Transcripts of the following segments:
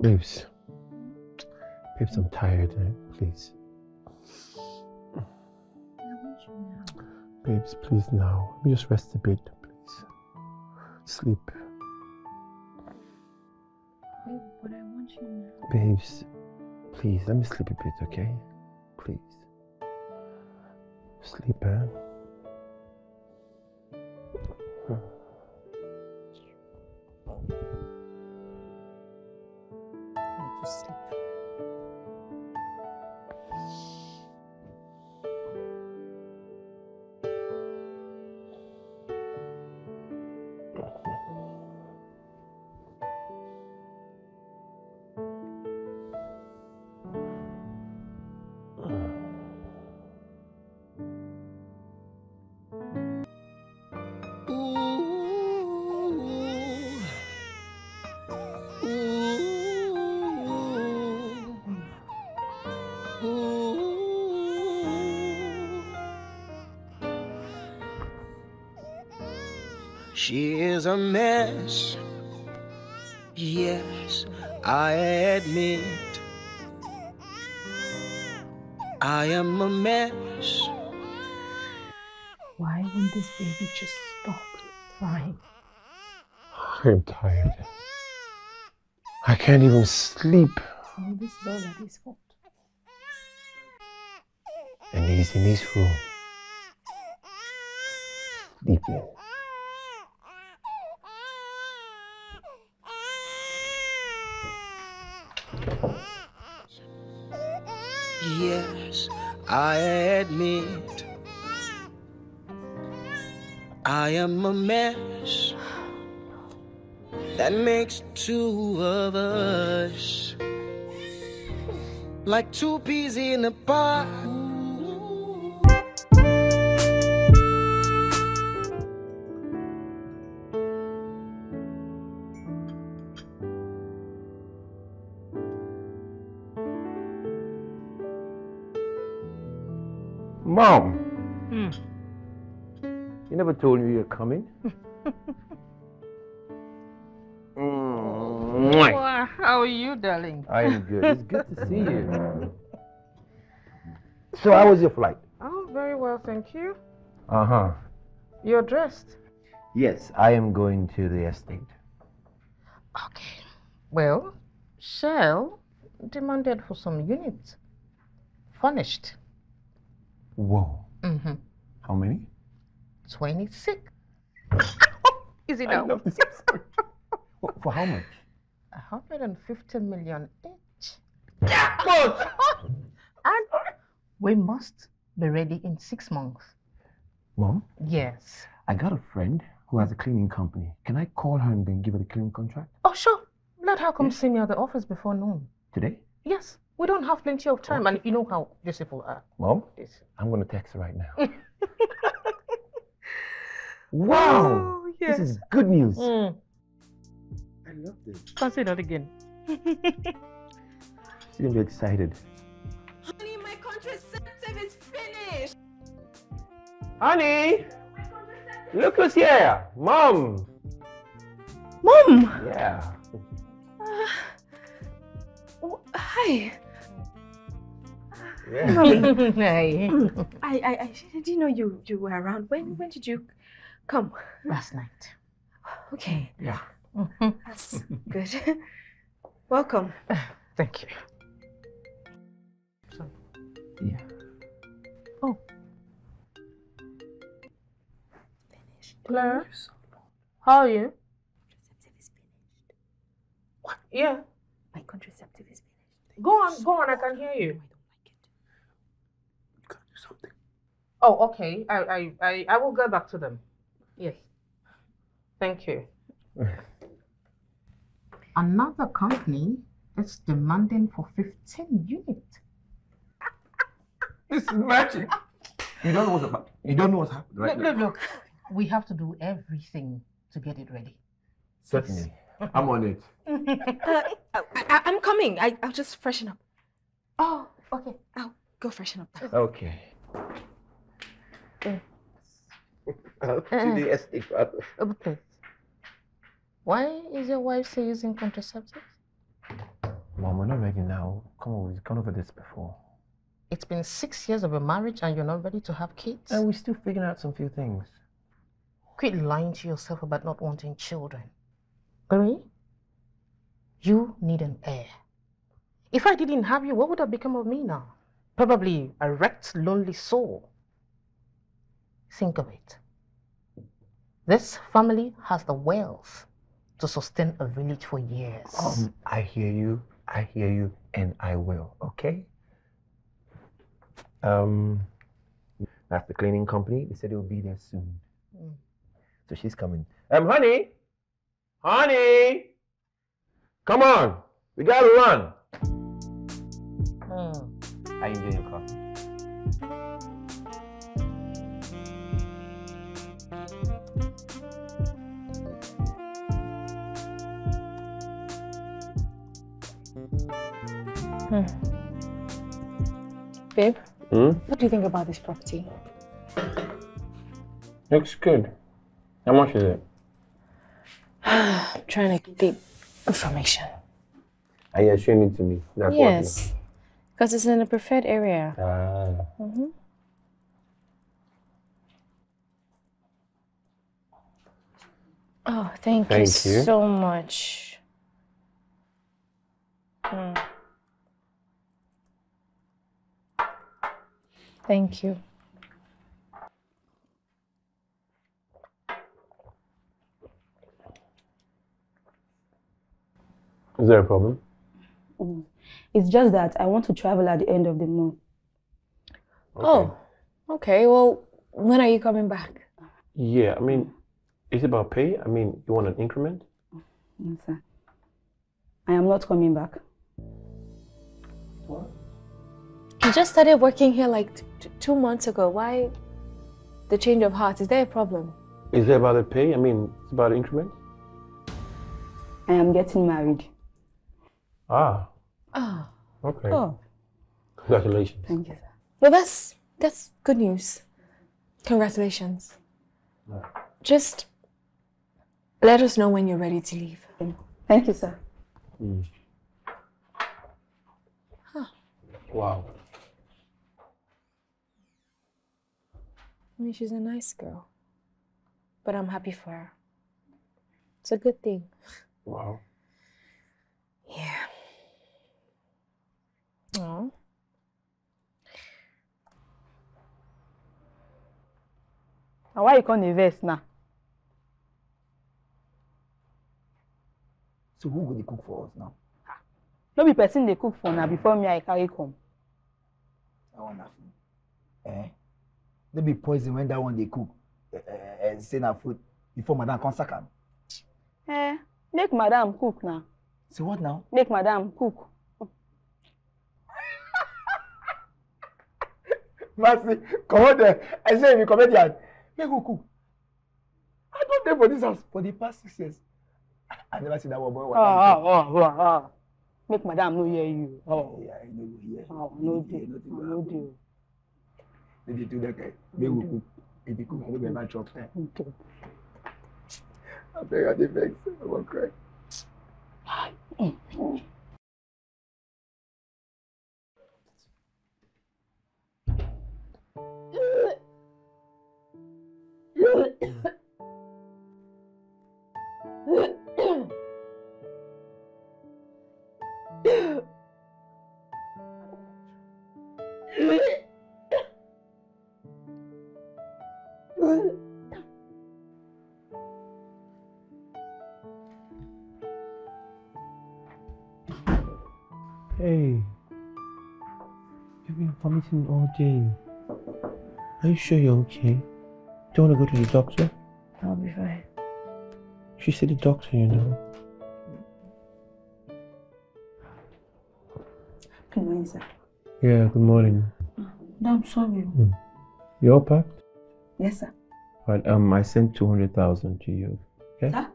Babes. Babes, I'm tired, eh? please. Babes, please now. Let me just rest a bit, please. Sleep. Babe, but I want you now. Babes, please, let me sleep a bit, okay? Please. Sleep, eh? A mess. Yes, I admit. I am a mess. Why won't this baby just stop crying? I'm tired. I can't even sleep. Oh, this is all Daddy's fault. And he's in his room. Sleeping. Makes two of us. Like two peas in a pod. Mom, Hmm. you never told me you're coming. Mwah. How are you, darling? I am good. It's good to see you. So, how was your flight? Oh, very well, thank you. Uh huh. You're dressed. Yes, I am going to the estate. Okay. Well, Shell demanded for some units. Furnished. Whoa. Mm-hmm. How many? 26. Is it I now? love this story. For- For how much? 150 million each. Much. And we must be ready in six months. Mom, Yes. I got a friend who has a cleaning company. Can I call her and then give her the cleaning contract Oh, sure. Let her come see me at the office before noon. today? Yes. We don't have plenty of time, and you know how these people are. Mom, This. I'm going to text her right now. wow. Oh, yes. This is good news. Mm. I love this. Consider that again. She's going to be excited. Honey, my contraceptive is finished. Honey, look who's here. Mom. Mom! Yeah. Uh, oh, hi. Yeah. hey. I, I, I didn't know you, you were around. When, when did you come? Last night. Okay, Yeah. That's good. Welcome. Thank you. Yeah. Oh. Claire, how are you? Contraceptive is finished. Yeah. My contraceptive is finished. Go on, go on. I can hear No, I you. don't like it. You gotta do something. Oh, okay. I, I, I, I will get back to them. Yes. Thank you. Another company is demanding for 15 units. This is magic. You don't know what's about. You don't know what's happening, right? Look, look, look. We have to do everything to get it ready. Certainly. I'm on it. Uh, I, I, I'm coming. I, I'll just freshen up. Oh, okay. I'll go freshen up. now. Okay. Mm. I'll to the estate rather. Please. Why is your wife still using contraceptives? Mom, we're not ready now. Come on, we've gone over this before. It's been six years of a marriage and you're not ready to have kids? And we're still figuring out some few things. Quit lying to yourself about not wanting children. Barry, you need an heir. If I didn't have you, what would have become of me now? Probably a wrecked, lonely soul. Think of it. This family has the wealth to sustain a village for years. Um, I hear you. I hear you, and I will. Okay. Um, that's the cleaning company. They said they'll be there soon. Mm. So she's coming. Um, honey, honey, come on. We gotta run. Mm. I enjoy your coffee. Babe, Hmm. what do you think about this property? Looks good. How much is it? I'm trying to get information. Are you showing it to me? That's yes, because it's in a preferred area. Ah. Mm-hmm. Oh, thank, you, you. so much. Mm. Thank you. Is there a problem? Mm. It's just that I want to travel at the end of the month. Oh, okay. Well, when are you coming back? Yeah, I mean, is it about pay? I mean, you want an increment? Yes, sir. I am not coming back. You just started working here like t- t- two months ago. Why the change of heart? Is there a problem? Is it about the pay? I mean, it's about increment? I am getting married. Ah, Oh, okay. Oh, Congratulations. thank you, sir. well, that's that's good news. Congratulations. Just let us know when you're ready to leave. Thank you, sir. Huh. Wow. I mean, she's a nice girl, but I'm happy for her. It's a good thing. Wow. Yeah. Oh. Now, why you come invest now? So who go dey cook for us now? No be person dey cook for now before me I carry come. I one na food. Eh? No be poison when that one dey cook. Eh, say na food before madam come sack am. Eh, make madam cook now. So what now? Make madam cook. Mercy, comot there. I say you be comedian. Make who cook? I don dey for this house for the past six years. I never see that one boy Ah, water. ah, ah, ah, ah. Make madam no hear you. Oh, Yeah, I no go hear. oh no go no happen. Dey. They dey do that kind. Make who cook? If you cook, I no go ever chop. Eh? Okay. Abeg, I dey vex. I wan cry. Hey. Vomiting all day. Are you sure you're okay? Do you want to go to the doctor? I'll be fine. She said the doctor, you know. Good morning, sir. Yeah, good morning. No, I'm sorry. You all packed? Yes, sir. Right, um, I sent 200,000 to you. Okay? Sir?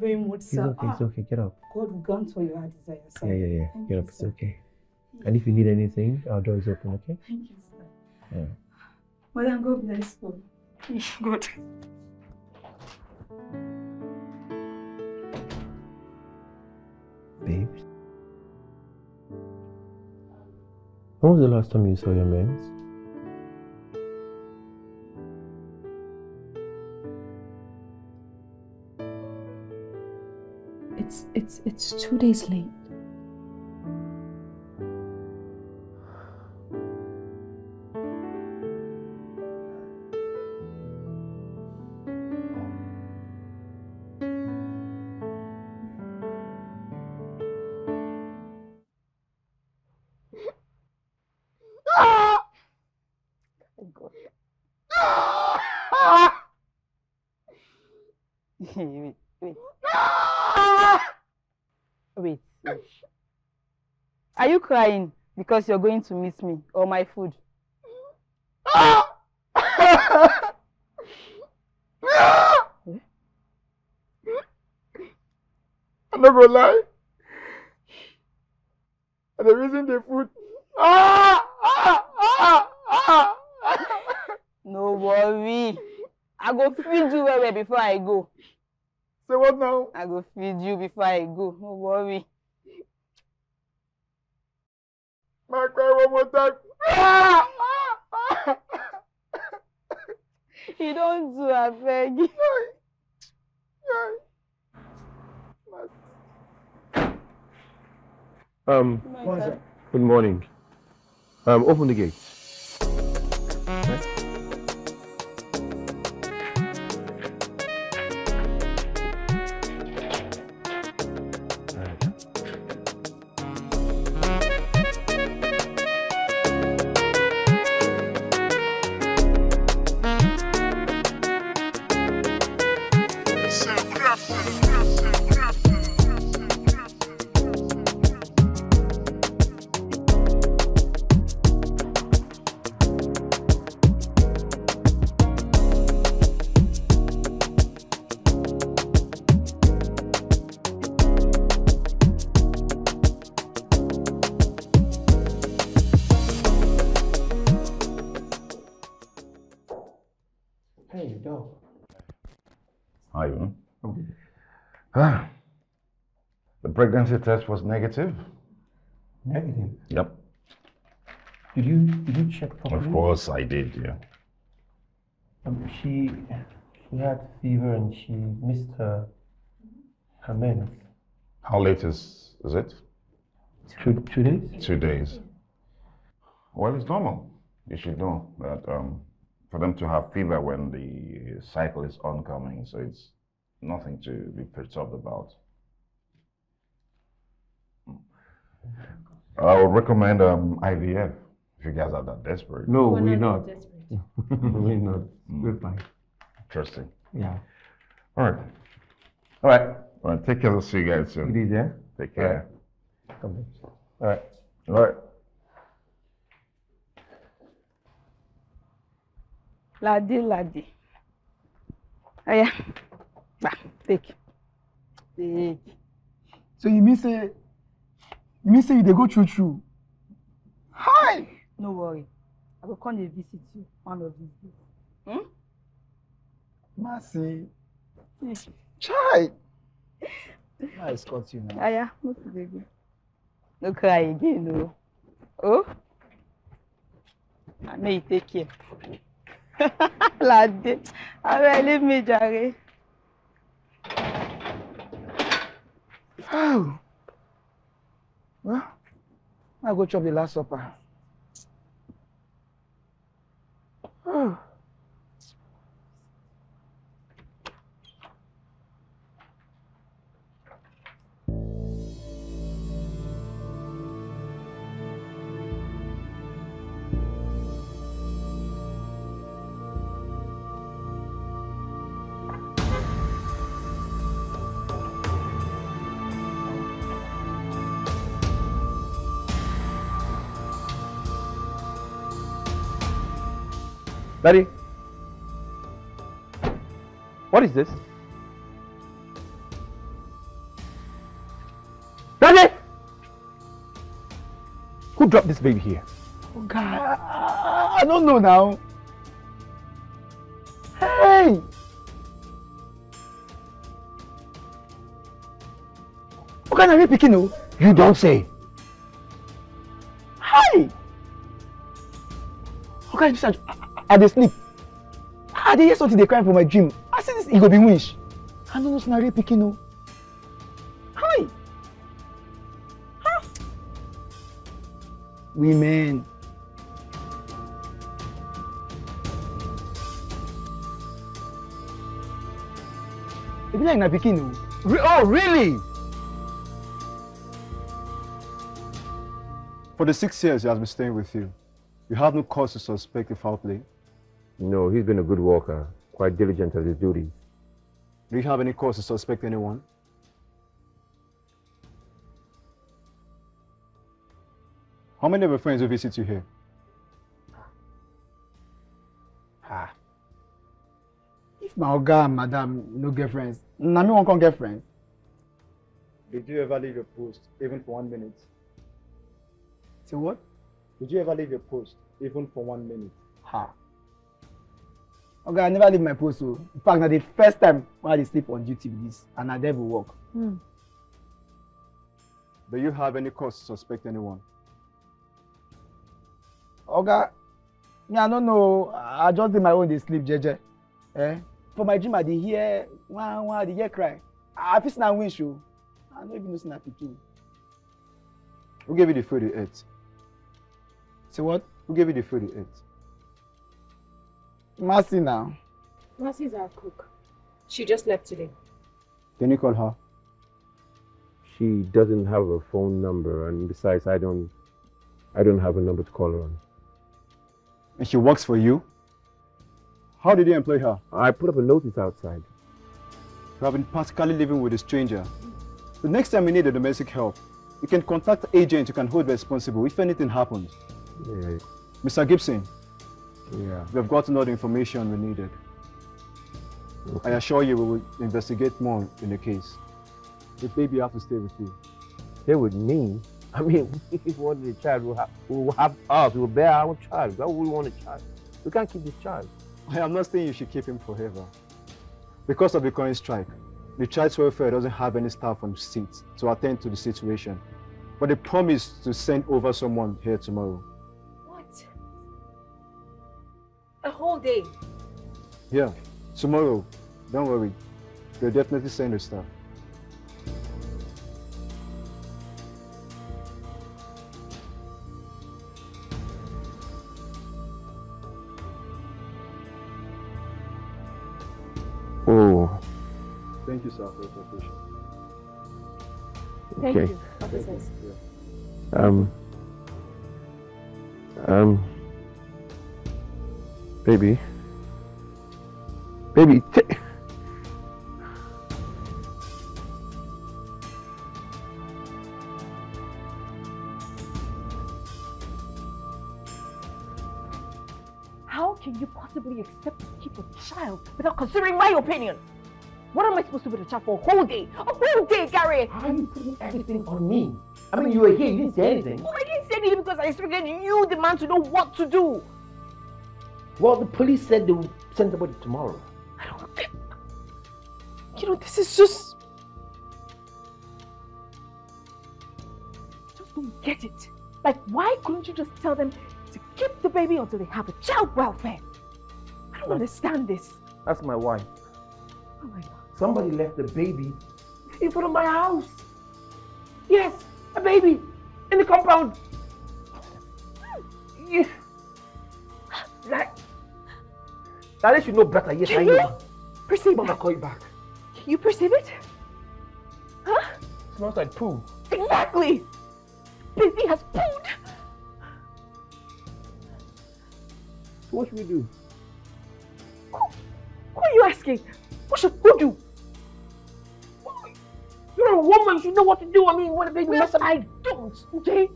very much, sir. It's okay, ah, it's okay. Get up. God will grant all your desires, sir. Yeah, yeah, yeah. Thank Get up. Sir. It's okay. Yeah. And if you need anything, our door is open, okay? Thank you, sir. Yeah. Well, then God bless you. God. Babe, When was the last time you saw your mens? It's it's it's two days late. Crying because you're going to miss me or my food? I'm not gonna lie. And the reason the food. Ah! Ah! Ah! Ah! No worry. I go feed you well well before I go. Say what now? I go feed you before I go. No worry. My cry one more time. Ah! Ah! You don't do I beg. Um, good morning. Um, open the gate. Pregnancy test was negative. Negative. Yep. Did you did you check properly? Of course I did, yeah. Um, she she had fever and she missed her her mens. How late is, is it? Two two days. Two days. Well, it's normal. You should know that um, for them to have fever when the cycle is oncoming, so it's nothing to be perturbed about. I would recommend um, IVF if you guys are that desperate. No, we're, not. we're not. We're fine. Interesting. Yeah. All right. All right. All right. Take care. I'll see you guys soon. It is, yeah. Take care. Come on. All right. All right. Ladi, ladi. Oh yeah. Bah, take. Take. So you mean say you mean say you dey go true true? Hi! No worry. I will come and visit you one of these days. Hmm? Mercy. Chai! I escort you now. Yeah, no today. No cry again, no. Oh? I know you take care. Ladi. Alright, leave me, Jare. Oh. Well, I go chop the last supper. Oh. Daddy. What is this? Daddy! Who dropped this baby here? Oh God, I don't know now. Hey! What kind of picking no? Oh? You don't say. Hi! carry this I, I dey sleep. I dey hear something dey cry for my dream. I see this e go be winch. I no know say na real. Hi. Women. E be like na. Re- oh, really? For the six years he has been staying with you, you have no cause to suspect a foul play. No, he's been a good worker, quite diligent at his duties. Do you have any cause to suspect anyone? How many of your friends will visit you here? Ah. If my oga and madam no get friends, na me wan come get friends. Did you ever leave your post, even for one minute? Say what? Did you ever leave your post, even for one minute? Ha. Oga, I never leave my post o. In fact, na the first time wey I dey sleep on duty be this, and na there we work. Hmm. Do you have any cause to suspect anyone? Oga, me I no know. I just dey my own dey sleep jeje. Eh? For my dream, I dey hear wan wan, I dey hear cry. I fit say na winch o. I no even know say na pikin. Who gave you the food you ate? Say what? Who gave you the food you ate? Mercy now. Mercy is our cook. She just left today. Can you call her? She doesn't have a phone number, and besides, I don't, I don't have a number to call her on. And she works for you? How did you employ her? I put up a notice outside. You have been practically living with a stranger. The next time you need a domestic help, you can contact the agent you can hold responsible if anything happens. Yeah, Mr. Gibson, yeah. we have gotten all the information we needed. I assure you we will investigate more in the case. The baby have to stay with you. Stay with me. I mean, if we wanted a child, we'll have, we'll have us. We'll bear our child. Why would we want a child? We can't keep this child. I am not saying you should keep him forever. Because of the current strike, the child's welfare doesn't have any staff on seat to attend to the situation. But they promised to send over someone here tomorrow. A whole day. Yeah, tomorrow. Don't worry. They'll definitely send the stuff. Oh, Thank you, sir, for your cooperation. Thank okay. you, officers. Um, um, baby, baby, t- How can you possibly accept to keep a child without considering my opinion? What am I supposed to do with a child for a whole day? A whole day, Gary! Why are you putting everything on me? I mean, you were here, you didn't say anything. Oh, I didn't say anything because I expected you, the man, to know what to do. Well, the police said they would send somebody tomorrow. I don't think... You know, this is just. Just don't get it. Like, why couldn't you just tell them to keep the baby until they have a child welfare? I don't understand this. That's my wife. Oh my god. Somebody left the baby in front of my house. Yes, a baby in the compound. Hmm. Yeah. Like, at least you know better. Yes, I Can you know. perceive Mama, that? call you back. Can you perceive it? Huh? Smells like poo. Exactly! Baby has pooed! So what should we do? Who who are you asking? What should who do? You're a woman, you know what to do. I mean, when a baby messes up, I don't, okay?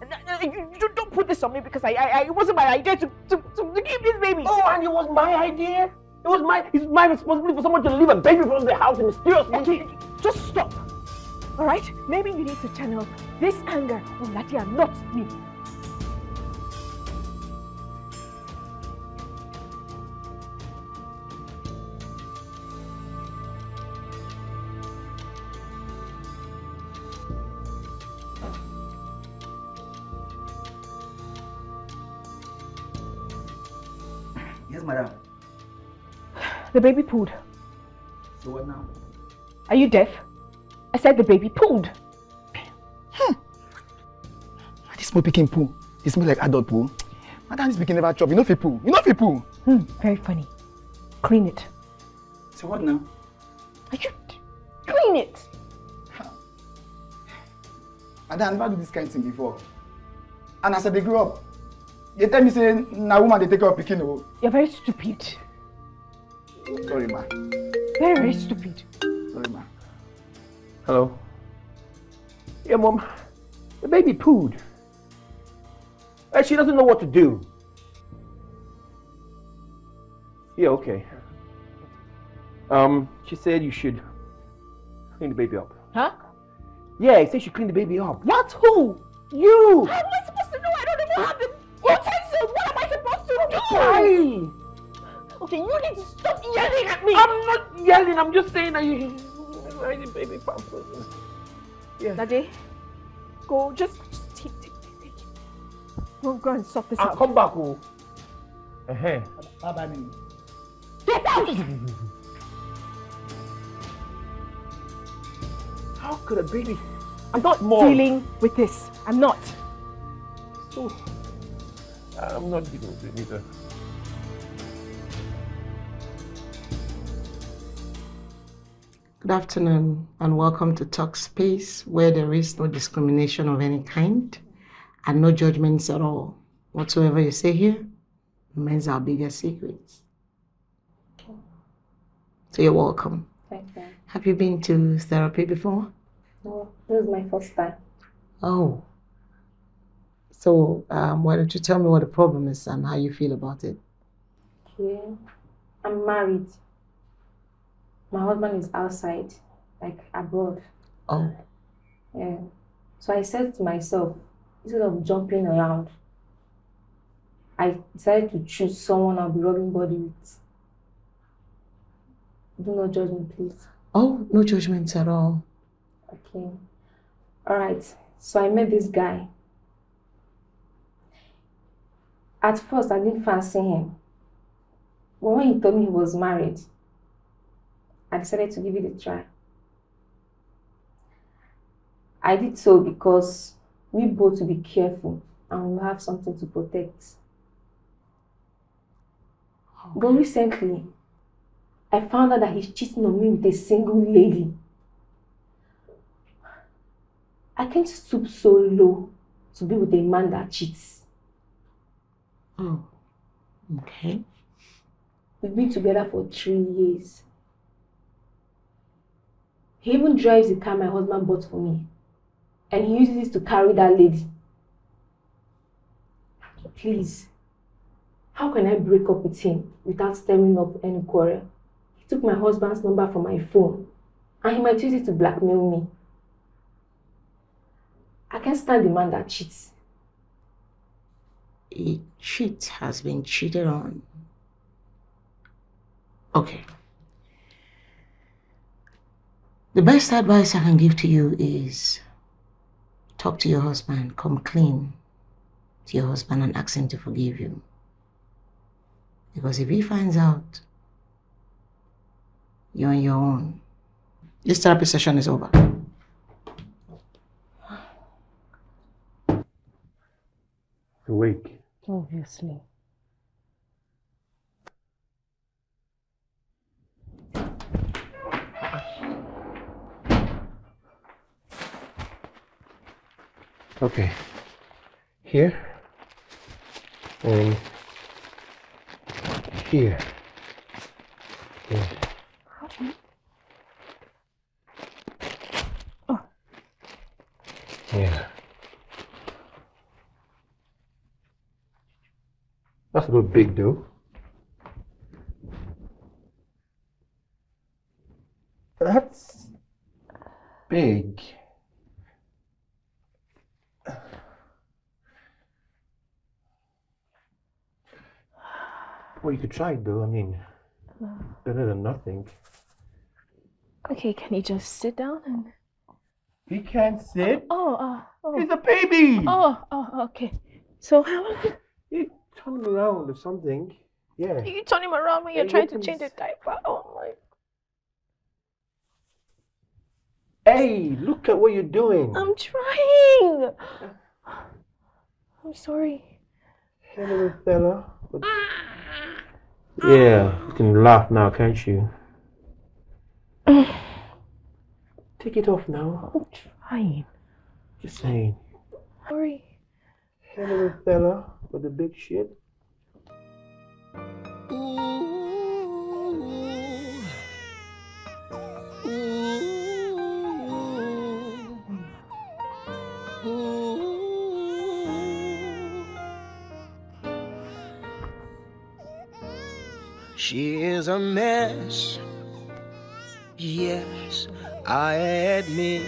And, You, you don't put this on me because I, I, it wasn't my idea to, to, to, keep this baby. Oh, and it was my idea. It was my it's my responsibility for someone to leave a baby from the house mysteriously. Just stop. All right? Maybe you need to channel this anger on Latia, not me. Yes, madam. The baby pooed. So what now? Are you deaf? I said the baby pooed. This small pikin poo. This smell like adult poo. Madam, this pikin never chop. You know fi poo. You know fi poo. Hmm, very funny. Clean it. So what now? Are you clean it? Madam, I never do this kind of thing before. And as I dey grow up, they tell me say na woman dey take care of pikin o. You're very stupid. Sorry, ma. Very, very stupid. Sorry, ma. Hello. Yeah, mom. The baby pooed. And she doesn't know what to do. Yeah, okay. Um, she said you should clean the baby up. Huh? Yeah, he said she should clean the baby up. What? Who? You! How am I supposed to know? I don't even have the Why? Okay, you need to stop yelling at me. I'm not yelling. I'm just saying that you. I need baby pampers. Yeah. Daddy, go. Just, just take, take, take, take. Go, go and sort this I'll out. come back, oh. Uh-huh. Bye-bye, me. Get out! How could a baby? I'm not Mom. dealing with this. I'm not. So, I'm not dealing with it either. Good afternoon and welcome to Talk Space, where there is no discrimination of any kind and no judgments at all. Whatsoever you say here remains our biggest secrets. Okay. So you're welcome. Thank you. Have you been to therapy before? No, this is my first time. Oh. So um, why don't you tell me what the problem is and how you feel about it? Okay. I'm married. My husband is outside, like abroad. Oh. Yeah. So I said to myself, instead of jumping around, I decided to choose someone I'll be rubbing body with. Do not judge me, please. Oh, no judgments at all. Okay. All right. So I met this guy. At first, I didn't fancy him. But when he told me he was married, I decided to give it a try. I did so because we both to be careful and we have something to protect. But recently, I found out that he's cheating on me with a single lady. I can't stoop so low to be with a man that cheats. Oh. Okay. We've been together for three years. He even drives the car my husband bought for me. And he uses it to carry that lady. Please, how can I break up with him without stirring up any quarrel? He took my husband's number from my phone and he might use it to blackmail me. I can't stand the man that cheats. A cheat has been cheated on. Okay. The best advice I can give to you is talk to your husband, come clean to your husband and ask him to forgive you. Because if he finds out, you're on your own. This therapy session is over. Awake. Obviously. Okay. Here. And here. Yeah. That's a little big though. That's big. Well, you could try it though. I mean, better than nothing. Okay, can you just sit down and. He can't sit. Oh, uh, oh. He's a baby. Oh, oh, okay. So how? You turn him around or something. Yeah. You turn him around when you're trying to change the diaper. Oh my. Hey, look at what you're doing. I'm trying. I'm sorry. Hey, little fella. What- Yeah, you can laugh now, can't you? Take it off now. I'm trying. Just saying. Sorry. Little fella with the big shit. She is a mess. Yes, I admit.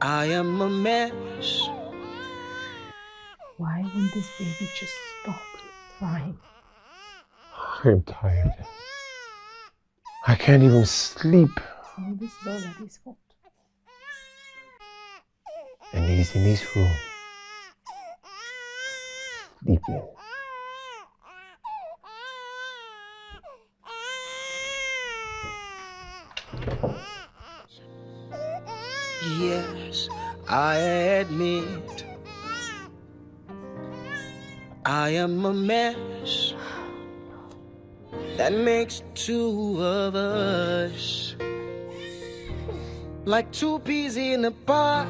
I am a mess. Why won't this baby just stop crying? I'm tired. I can't even sleep. Oh, this is all Daddy's fault. And he's in his room. Sleeping. Yes, I admit. I am a mess. That makes two of us. Like two peas in a pod.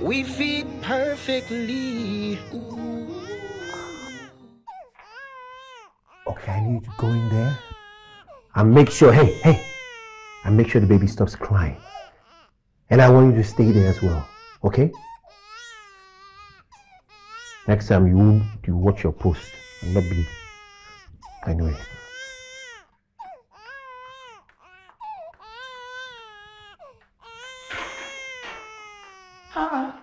We fit perfectly. Okay, I need to go in there and make sure, hey, hey, and make sure the baby stops crying. And I want you to stay there as well, okay? Next time you you watch your post and not be anyway. Ah.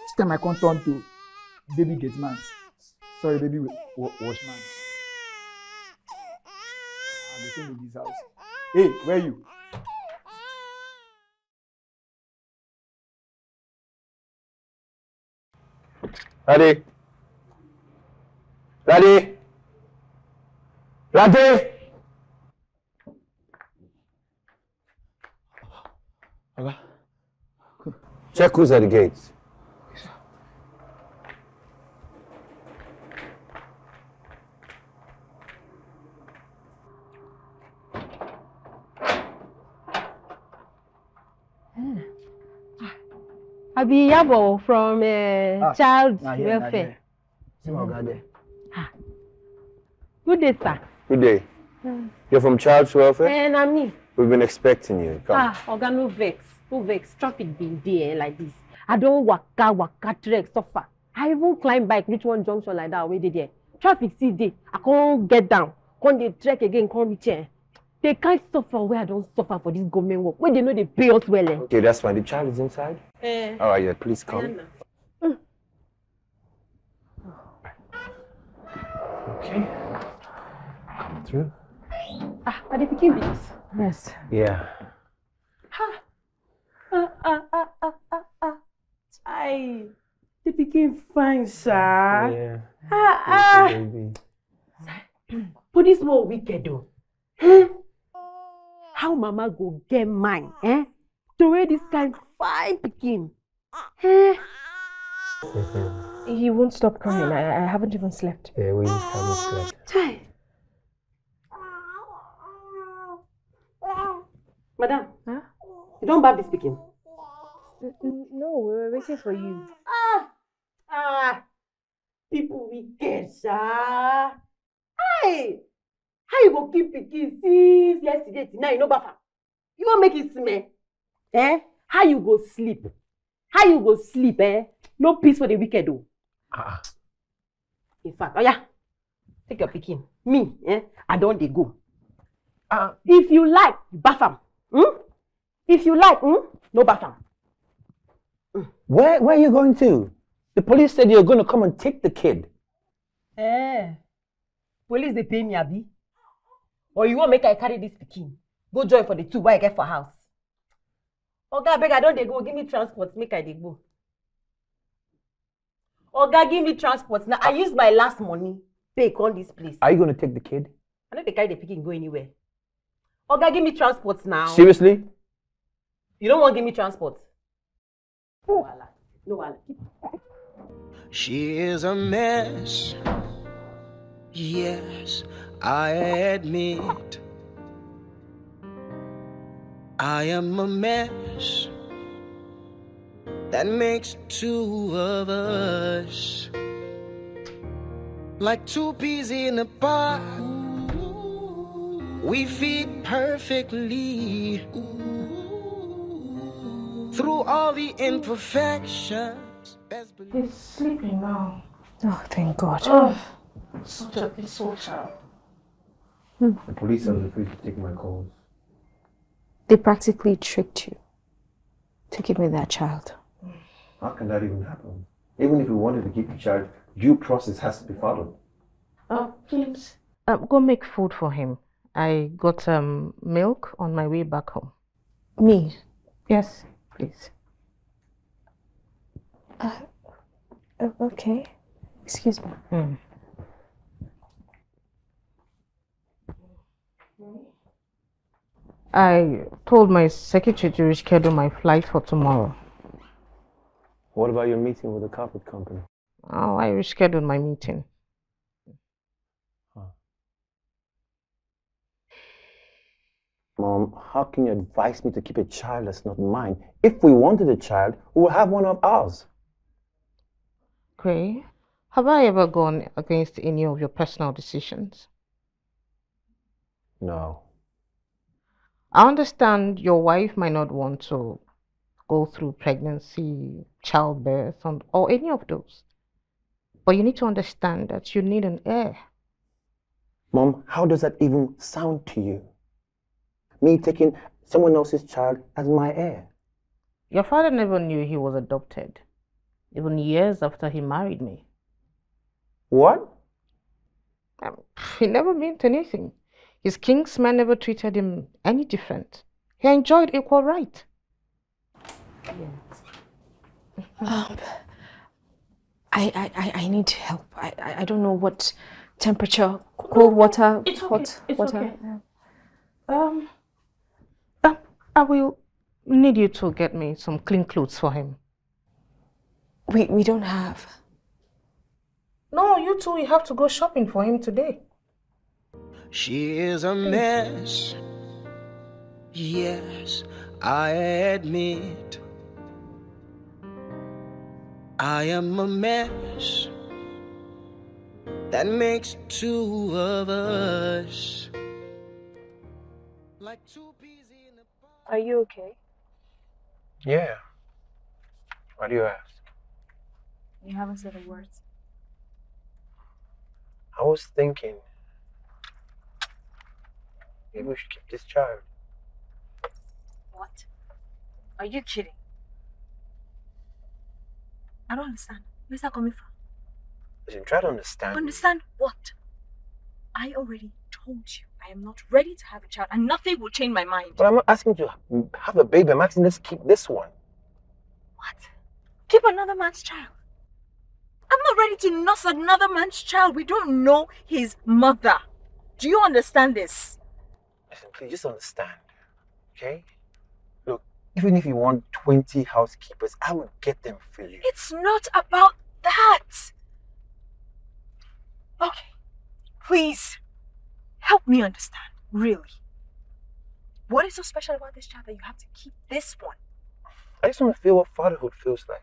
This time I can't turn to baby gate man. Sorry, baby wa- wa- wash man. I go send in this house. Hey, where you? Ready? Ready? Ready? Oga. Check who's at the gates. Abi Yabo from uh, Ah, Child na here, na Welfare. there. See my oga there. Good day, sir. Good day. Mm. You're from Child's Welfare? Eh, na me. We've been expecting you. Come. Ah, Oga, no vex. No vex. Traffic been there like this. I don waka waka trek suffer. I even climb bike reach one junction like that wey dey there. Traffic still dey. I come get down. Come dey trek again come reach here. The kind suffer where I don suffer for this government work Where they know they pay us well. Eh. Okay, that's fine. The child is inside? Eh. All right, yeah, please come. Okay. Come through. Ah, na the pikin be. Yes. Yeah. Ah, ah, ah, ah, ah, ah, ah. Chai. The pikin fine, sir. Yeah. Ah, ah. Baby. But this one wicked though. How mama go get mine, eh? To wear this kind fine pikin. Eh? He won't stop crying. I, I haven't even slept. Yeah, we haven't slept. Chai. Madam, Huh? you don't bath this pikin? N- n- No, we were waiting for you. Ah, ah, people wicked, sha. Hey, how you go keep pikin since yesterday till now you know, baff You won't make it smell? Eh? How you go sleep? How you go sleep, eh? No peace for the wicked o. Ah. In fact, oya, take your pikin. Me, eh? I don dey go. Uh, if you like, baff am. Hmm? If you like, hmm? no baff am. Where where are you going to? The police said you're going to come and take the kid. Eh, police dey pay me abi? Or you wan make I carry dis pikin go join for the two wey I get for house? Oga abeg I don dey go, give me transport make I dey go. Oga, give me transport. Now, I ah. use my last money. Pay, call this place. Are you going to take the kid? I know they carry the pikin go anywhere. Oga, give me transport now. Seriously? You don't want to give me transport? No, wahala. No, wahala. She is a mess. Yes, I admit. I am a mess. That makes two of us. Like two peas in a pod. We fit perfectly. Through all the imperfections. He's sleeping now. Oh, thank God. Oh, such a peaceful child. The police are refused to take my calls. They practically tricked you to give me that child. How can that even happen? Even if we wanted to keep the child, due process has to be followed. Uh, please. Uh, go make food for him. I got um, milk on my way back home. Me? Yes, please. Uh, uh, okay. Excuse me. Mm. I told my secretary to reschedule my flight for tomorrow. What about your meeting with the carpet company? Oh, I rescheduled my meeting. Mom, how can you advise me to keep a child that's not mine? If we wanted a child, we would have one of ours. Gray, have I ever gone against any of your personal decisions? No. I understand your wife might not want to go through pregnancy, childbirth, and, or any of those. But you need to understand that you need an heir. Mom, how does that even sound to you? Me taking someone else's child as my heir? Your father never knew he was adopted, even years after he married me. What? Um, he never meant anything. His kingsman never treated him any different. He enjoyed equal right. Um, I, I, I- I need help. I, I, I don't know what temperature, cold water, It's okay, hot it's water. okay. Um, um, I will need you to get me some clean clothes for him. We, we don't have. No, you two, you have to go shopping for him today. She is a mess. Yes, I admit. I am a mess. That makes two of us. Like two peas in a Are you okay? Yeah. Why do you ask? You haven't said a word. I was thinking maybe we should keep this child. What? Are you kidding? I don't understand. Where's that coming from? Listen, try to understand. Understand what? I already told you I am not ready to have a child and nothing will change my mind. But I'm not asking you to have a baby. I'm asking let's keep this one. What? Keep another man's child. I'm not ready to nurse another man's child. We don't know his mother. Do you understand this? Listen, please just understand. Okay? Look, even if you want 20 housekeepers, I will get them for you. It's not about that. Okay, please help me understand, really. What is so special about this child that you have to keep this one? I just want to feel what fatherhood feels like.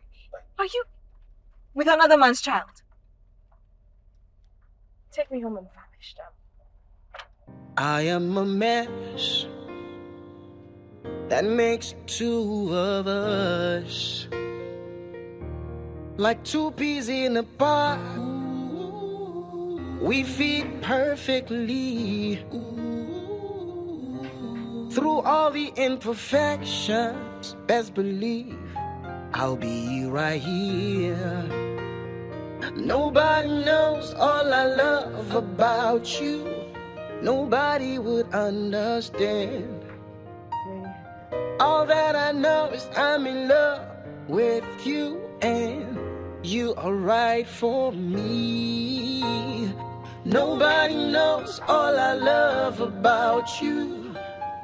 Are you with another man's child? Take me home and vanish them. I am a mess. That makes two of us. Like two peas in a pod. We fit perfectly. Through all the imperfections, best believe I'll be right here. Nobody knows all I love about you. Nobody would understand. All that I know is I'm in love with you, and you are right for me. Nobody knows all I love about you.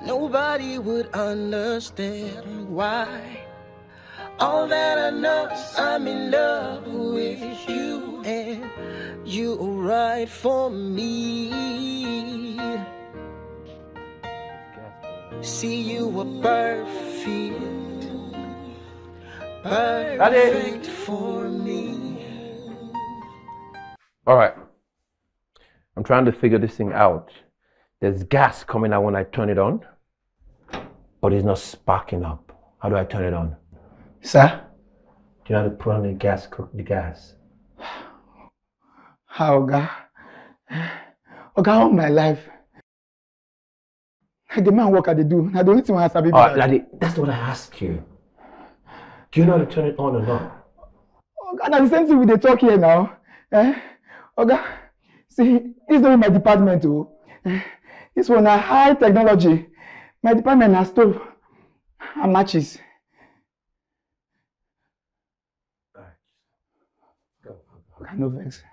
Nobody would understand why. All that I know is I'm in love with you, and you are right for me. See, you are perfect, perfect for me. All right. I'm trying to figure this thing out. There's gas coming out when I turn it on, but it's not sparking up. How do I turn it on? Sir? Do you know how to put on the gas, cook the gas? How, Oga? Oga, all my life. The man work I dey do. Na the only thing I sabi be All right, that. laddie, that's what I ask you. Do you know how to turn it on or not? Oga, na the same thing we dey talk here now. Eh? Oga, see, this no be my department o. Eh? This one na high technology. My department na stove and matches. Oga, no vex.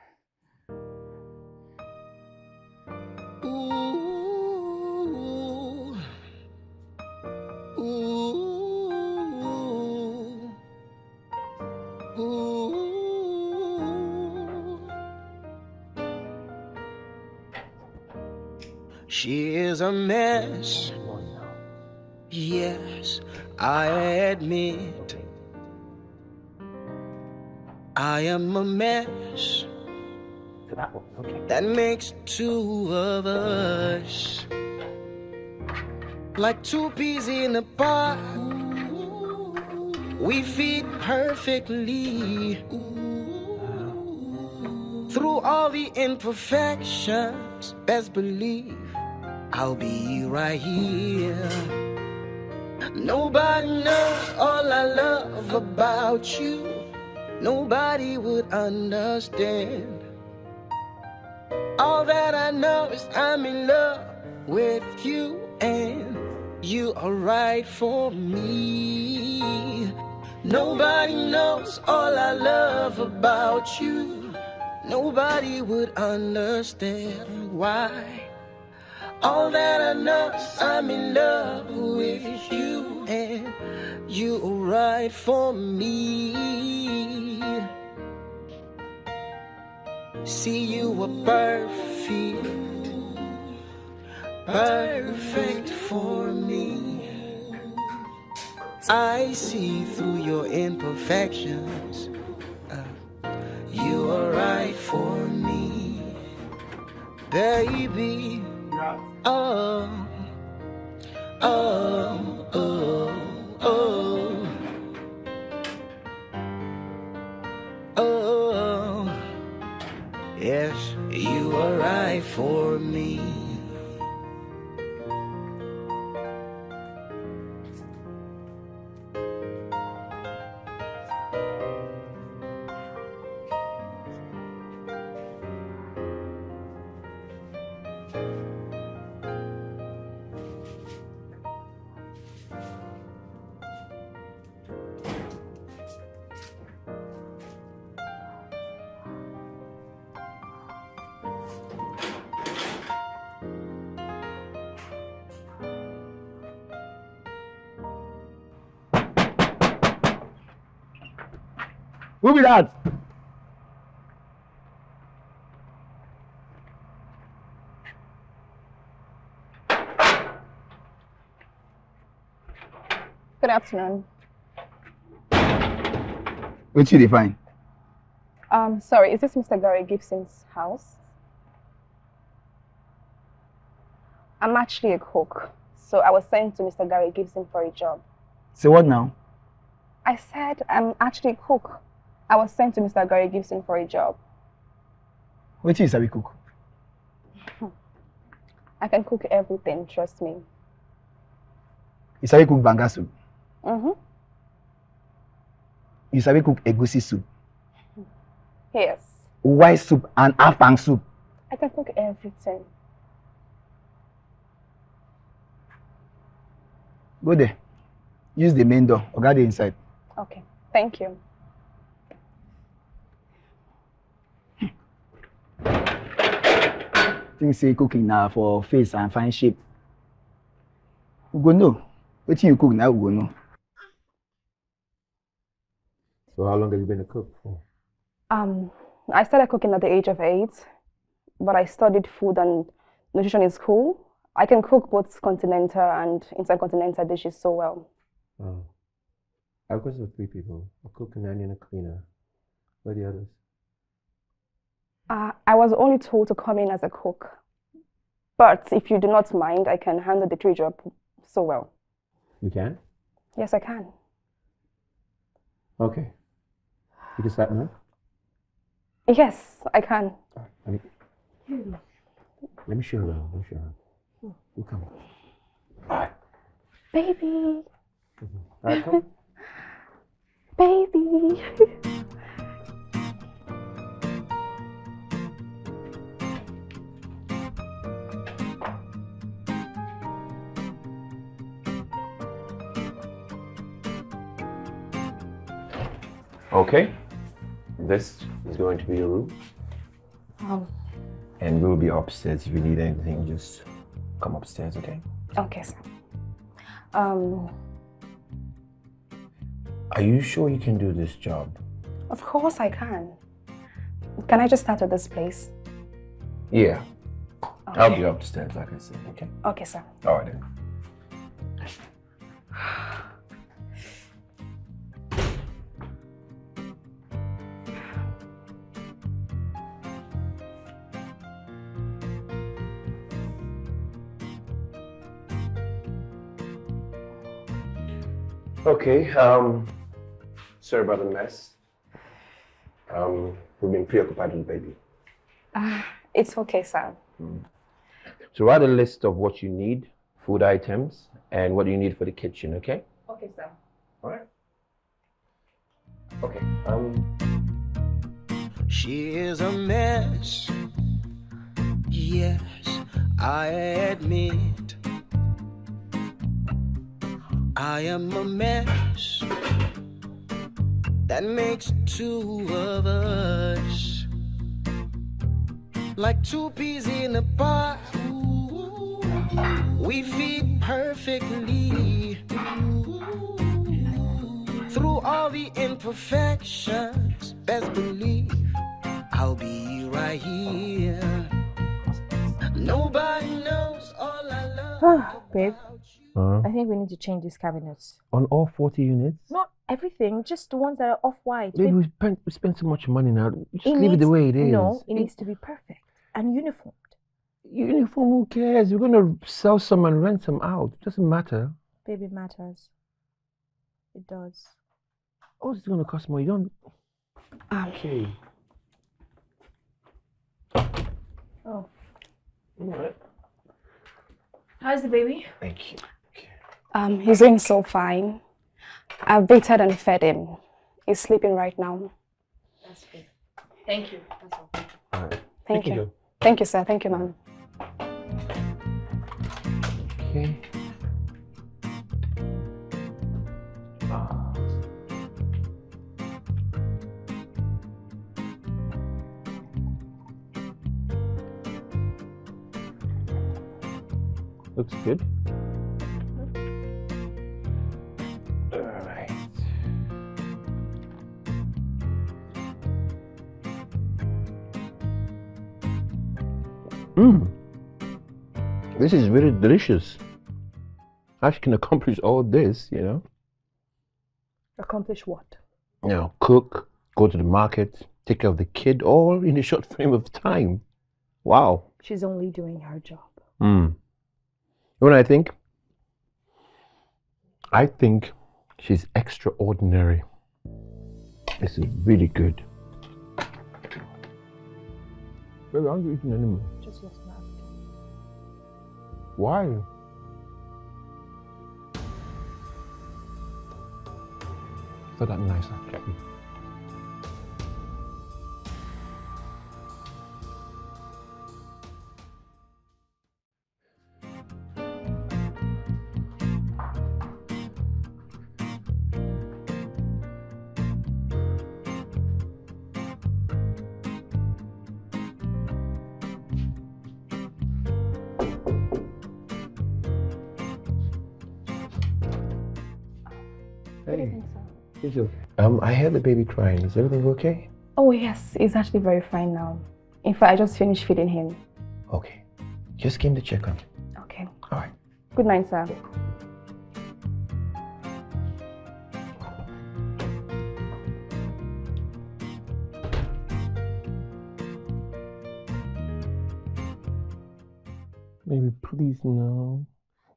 She is a mess. Yes, I admit. I am a mess. That makes two of us. Like two peas in a pod. We fit perfectly. Through all the imperfections, best believe I'll be right here. Nobody knows all I love about you. Nobody would understand. All that I know is I'm in love with you, and you are right for me. Nobody knows all I love about you. Nobody would understand why. All that I know I'm in love with you, and you are right for me. See, you are perfect, perfect for me. I see through your imperfections. Uh, you are right for me, baby. Oh, oh, oh, oh, oh. Yes, you are right for me. Who be that? Good afternoon. Wetin you dey find? Um, sorry, is this Mr. Gary Gibson's house? I'm actually a cook, so I was sent to Mr. Gary Gibson for a job. Say what now? I said I'm actually a cook. I was sent to Mr. Gary Gibson for a job. Wetin you sabi cook? I can cook everything, trust me. You sabi cook banga soup? Mm-hmm. You sabi cook egusi soup? Yes, White soup and afang soup? I can cook everything. Go there. Use the main door. Oga dey inside. Okay, thank you. Think say cooking na for face and fine shape. We go know. Wetin you cook now we go know. So how long have you been a cook for? Um, I started cooking at the age of eight, but I studied food and nutrition in school. I can cook both continental and intercontinental dishes so well. Oh. I've got three people. A cook, a nanny, and a cleaner. Where are the others? Uh, I was only told to come in as a cook. But if you do not mind, I can handle the three job so well. You can? Yes, I can. Okay. You can start now? Yes, I can. I mean, let me show you around. Let me show you around. You come. Baby, All right, come. baby. Okay. This is going to be your room. Um, And we'll be upstairs. If you need anything, just come upstairs, okay? okay, sir. Um, Are you sure you can do this job? of course I can. Can I just start at this place? Yeah. I'll be upstairs, like I said, okay? Okay, sir. All right then. Okay, um, sorry about the mess. Um, we've been preoccupied with baby. Uh, it's okay, sir. So write a list of what you need, food items, and what you need for the kitchen, okay? Okay, sir. All right. Okay. Um. She is a mess. Yes, I admit. I am a mess. That makes two of us. Like two peas in a pod. We fit perfectly. Through all the imperfections, best believe I'll be right here. Nobody knows all I love. Ah, babe, Uh, I think we need to change these cabinets. on all 40 units? Not everything, just the ones that are off-white. Baby, Babe, we spent, we spent so much money now. Just it leave it the way it is. No, it needs to be perfect and uniformed. Uniform, who cares? We're going to sell some and rent some out. It doesn't matter. Baby, it matters. It does. Oh, it's going to cost more. You don't. Okay. Oh. All right. How's the baby? Thank you. Um, he's doing so fine. I've bathed and fed him. He's sleeping right now. That's good. Thank you. That's all. All right. Thank you, you. Thank you, sir. Thank you, ma'am. Okay. Looks good. This is really delicious. How she can accomplish all this, you know? Accomplish what? You know, cook, go to the market, take care of the kid, all in a short frame of time. Wow. She's only doing her job. Hmm. You know what I think? I think she's extraordinary. This is really good. Baby, aren't you eating anymore? Just yes, ma'am. Why? Thought that nice actually. Hey. Angel, um, I heard the baby crying. Is everything okay? Oh yes, he's actually very fine now. In fact, I just finished feeding him. Okay. Just came to check on him. Okay. All right. Good night, sir. Baby, please now.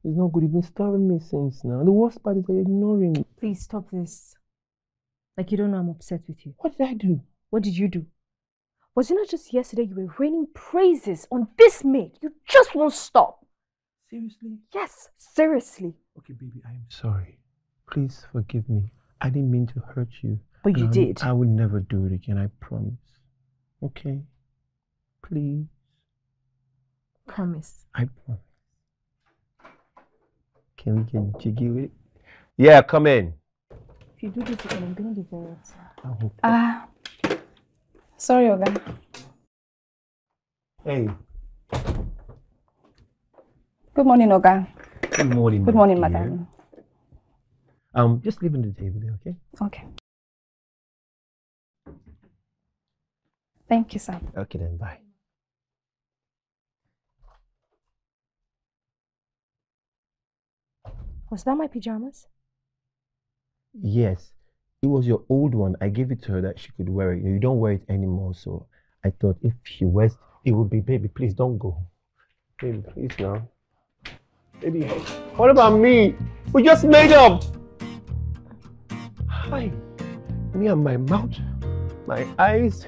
It's not good. You've been starving me since now. The worst part is that you're ignoring me. Please stop this. Like you don't know I'm upset with you. What did I do? What did you do? Was it not just yesterday you were raining praises on this maid? You just won't stop. Seriously? Yes, seriously. Okay, baby, I am sorry. Please forgive me. I didn't mean to hurt you. But you did. I will never do it again, I promise. Okay? Please. Promise. I promise. Can we get jiggy with it? Yeah, come in. If you do this again, I'm gonna be very upset. Ah, sorry, Oga. Hey, Good morning, Oga. good morning. Good morning, dear. madam. Um, just leave it on the table there, okay? Okay. Thank you, sir. Okay then, bye. Was that my pajamas? Yes, it was your old one. I gave it to her that she could wear it. You don't wear it anymore, so I thought if she wears it would be, baby, please don't go. Baby, please now. Baby, what about me? We just made up. Hi. Me and my mouth, my eyes.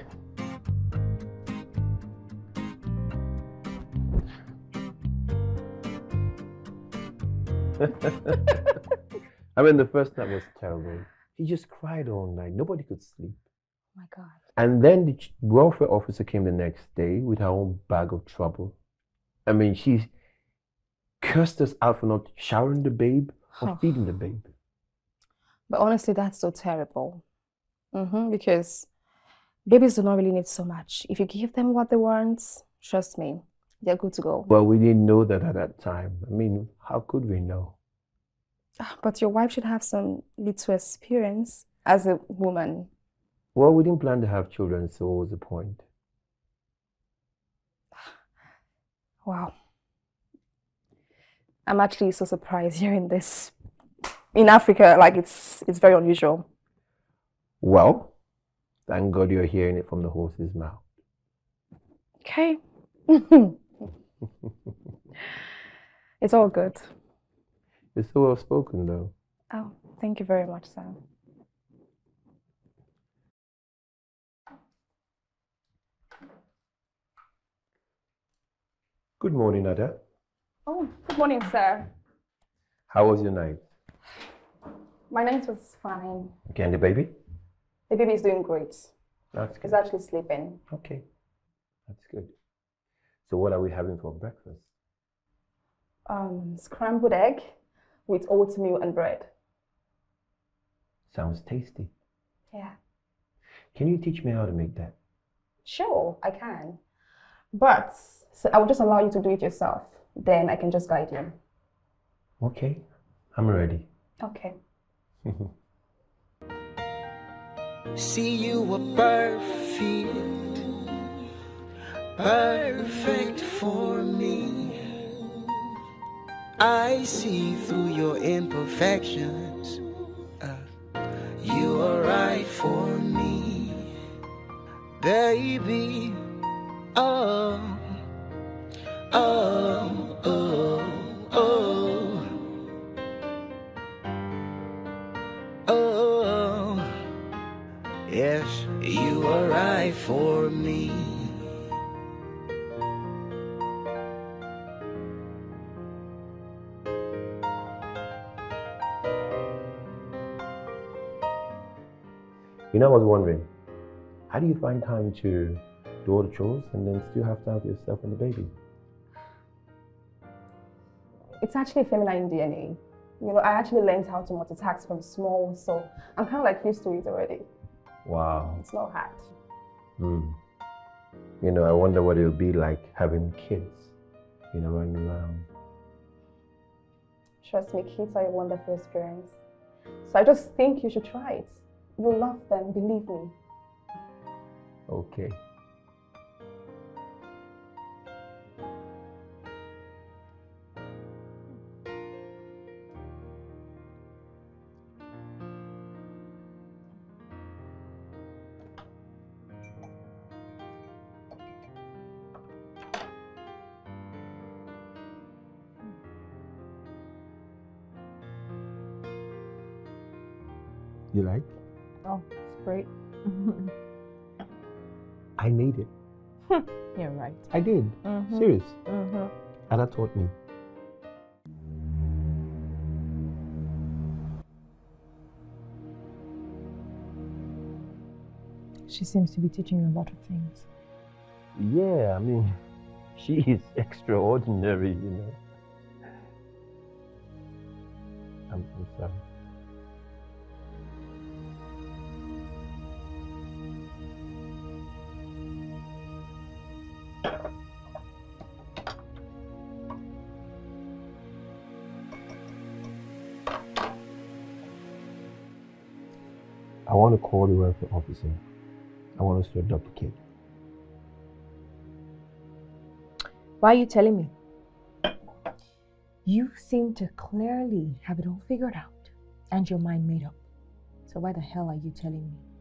I mean, the first night was terrible. He just cried all night. Nobody could sleep. Oh my god. And then the welfare officer came the next day with her own bag of trouble. I mean, she cursed us out for not showering the babe or Huh. feeding the babe. But honestly, that's so terrible. Mm-hmm, because babies do not really need so much. If you give them what they want, trust me, they're good to go. Well, we didn't know that at that time. I mean, how could we know? Ah, But your wife should have some little experience as a woman. Well, we didn't plan to have children, so what was the point? Wow. I'm actually so surprised you're in this. In Africa, like it's it's very unusual. Well, thank God you're hearing it from the horse's mouth. Okay. it's all good. You're so well spoken, though. Oh, thank you very much, Sam. Good morning, Ada. Oh, good morning, sir. How was your night? My night was fine. Okay, and the baby? The baby is doing great. That's good. He's actually sleeping. Okay, that's good. So, what are we having for breakfast? Um, scrambled egg with oatmeal and bread. Sounds tasty. Yeah. Can you teach me how to make that? Sure, I can. But so I will just allow you to do it yourself. Then I can just guide you. Okay, I'm ready. Okay. See you were perfect, perfect for me. I see through your imperfections. Uh, you are right for me, baby. Oh, oh, Know, I was wondering, how do you find time to do all the chores and then still have time for yourself and the baby? It's actually feminine DNA. You know, I actually learned how to multitask from small, so I'm kind of like used to it already. Wow. It's not hard. Hmm. You know, I wonder what it would be like having kids, you know, running around. Trust me, kids are a wonderful experience. So I just think you should try it. You'll love them, believe me. Okay. I did. Mhm. Serious. Mm-hmm. Anna taught me. She seems to be teaching you a lot of things. Yeah, I mean, she is extraordinary, you know. I'm, I'm sorry. Call the welfare officer. I want us to adopt a kid. Why are you telling me? You seem to clearly have it all figured out and your mind made up. So why the hell are you telling me?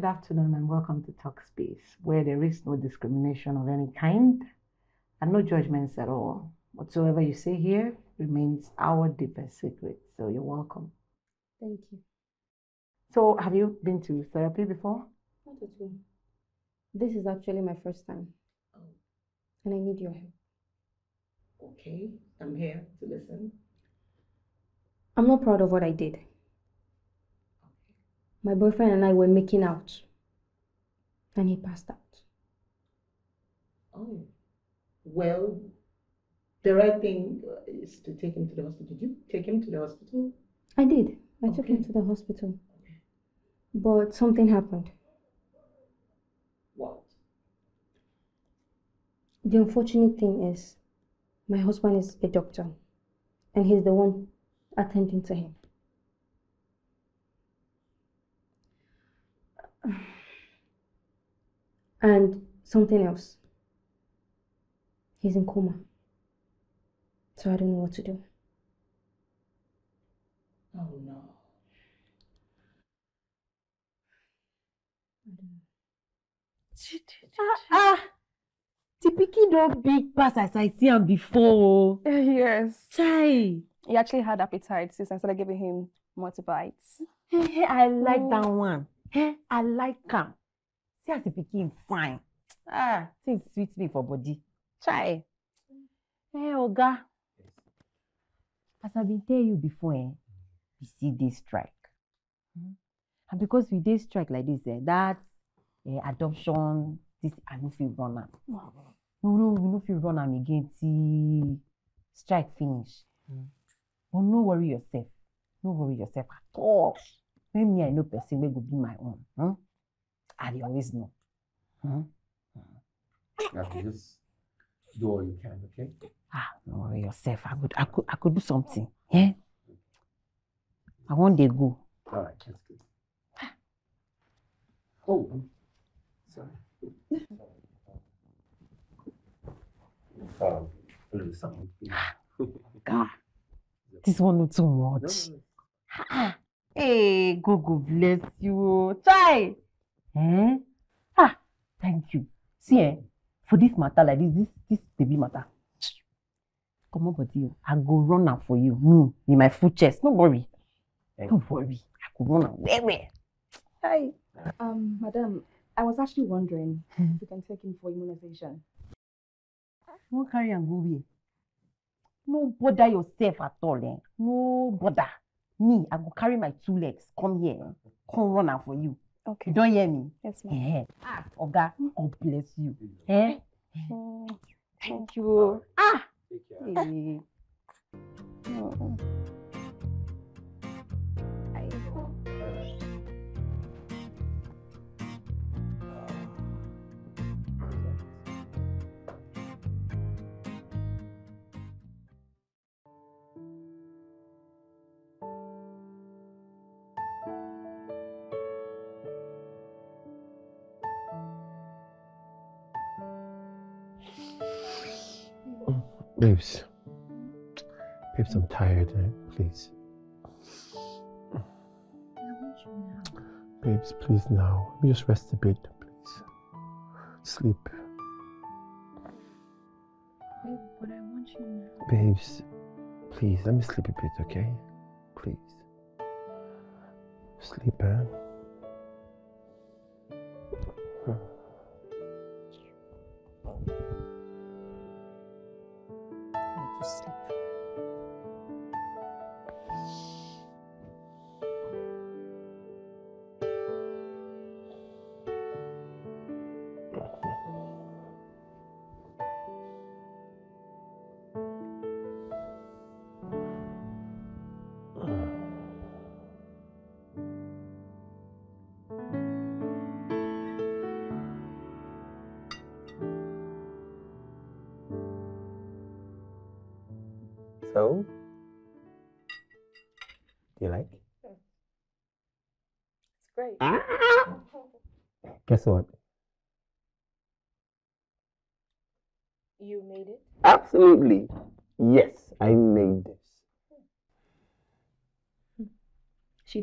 Good afternoon and welcome to Talkspace, where there is no discrimination of any kind and no judgments at all. Whatsoever you say here remains our deepest secret. So you're welcome. Thank you. So, have you been to therapy before? Not at all. This is actually my first time. Oh. And I need your help. Okay, I'm here to listen. I'm not proud of what I did. My boyfriend and I were making out. And he passed out. Oh, well, the right thing is to take him to the hospital. Did you take him to the hospital? I did. I took him to the hospital. But something happened. What? The unfortunate thing is, my husband is a doctor, and he's the one attending to him. And something else. He's in coma. So I don't know what to do. Oh no. Ah, ah. The pikin don big pass as I see him before. yes. Chai. He actually had appetite since I started giving him multi-bites. Hey, I like that one. Hey, I like am. See as the pikin fine. Ah, things sweet me for body. Chai. Hey, Oga. As I been tell you before, eh, we see this strike. Hmm? And because we dey strike like this, eh, that eh, adoption, this I no fit run am. No, no, we no fit run am again till strike finish. But no worry yourself. No worry yourself at all. When me I know person wey go be my own. Hmm? I you always know. Hmm? Okay, just do all you can, okay? Ah, no worry yourself. I could, I could, I could do something. Yeah. I want dey go. All right, that's good. Oh, I'm sorry. Um, something. God, this one not too much. no, no. Ah, hey, God go bless you. Try. Eh? Ah, thank you. See, eh, for this matter like this, this, this baby matter. Come on, body. oh. I go run am for you. Me, in my full chest. No worry. Thank Don't worry. I go run am well, well. Hi. Um, madam, I was actually wondering if you can take him for immunization. You wan carry am go where? No bother yourself at all. Eh? No bother. Me, I go carry my two legs. Come here. eh? Come run am for you. Okay. You don hear me? Yes, ma'am. Eh, ah, Oga, God bless you. Eh? Mm, Thank you. Ah. Care. Eh. Mm. Babes. Babes, I'm tired, eh? Please. Babes, please now. Let me just rest a bit, please. Sleep. Babe, but I want you now. Babes, please, let me sleep a bit, okay? Please. Sleep, eh?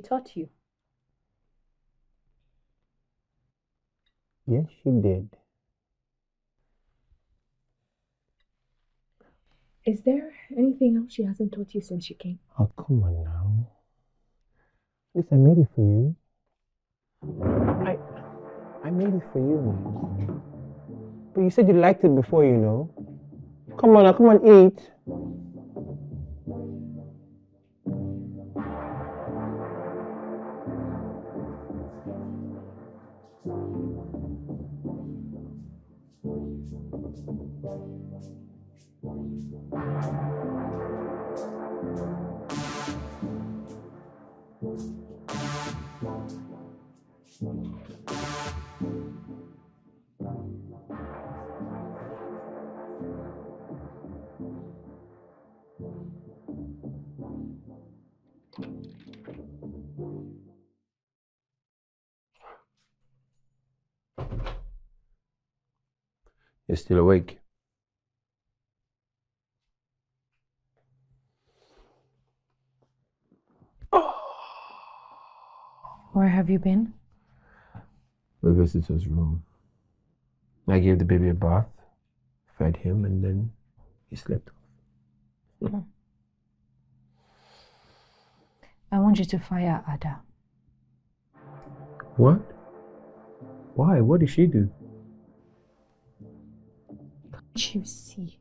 Taught you. Yes, she did. Is there anything else she hasn't taught you since she came? Oh, come on now. At least I made it for you. I, I made it for you, man. But you said you liked it before, you know. Come on now, come on, eat. Still awake. Where have you been? The visitor's room. I gave the baby a bath, fed him, and then he slept off. I want you to fire Ada. What? Why? What did she do? Can't you see?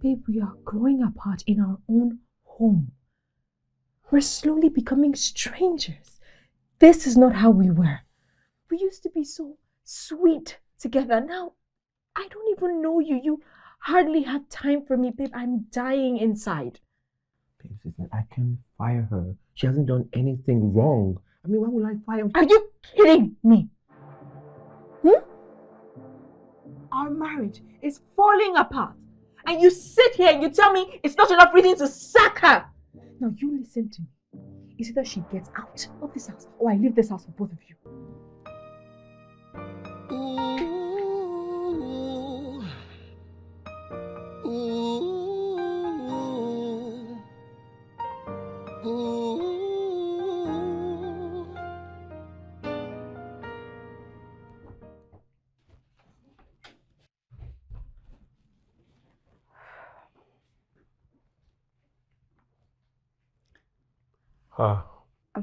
Babe, we are growing apart in our own home. We're slowly becoming strangers. This is not how we were. We used to be so sweet together. Now, I don't even know you. You hardly have time for me, babe. I'm dying inside. Babes, listen, I can fire her. She hasn't done anything wrong. I mean, why would I fire her? Are you kidding me? Our marriage is falling apart. And you sit here and you tell me it's not enough reason to sack her. Now you listen to me. It's either she gets out of this house or I leave this house for both of you.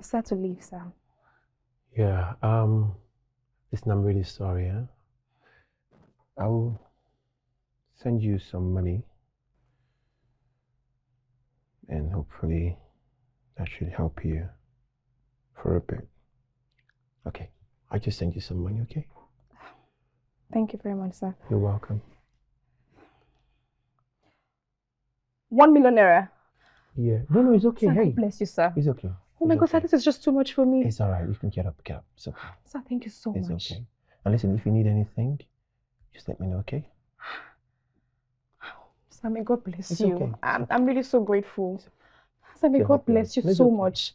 Sad to leave, Sam. yeah. Um, listen, I'm really sorry. Huh? I will send you some money, and hopefully that should help you for a bit. Okay, I just send you some money. Okay, Thank you very much, sir. you're welcome. One million naira. Yeah. No, no, it's okay. Sir, hey, God bless you, sir. it's okay. Oh my God, sir, this is just too much for me. It's all right. You can get up. Get up. It's okay. Sir, thank you so It's much. okay. And listen, if you need anything, just let me know. Okay. Sir, may God bless It's you. okay. I'm, I'm really so grateful. Sir, may God bless you it's so okay. much.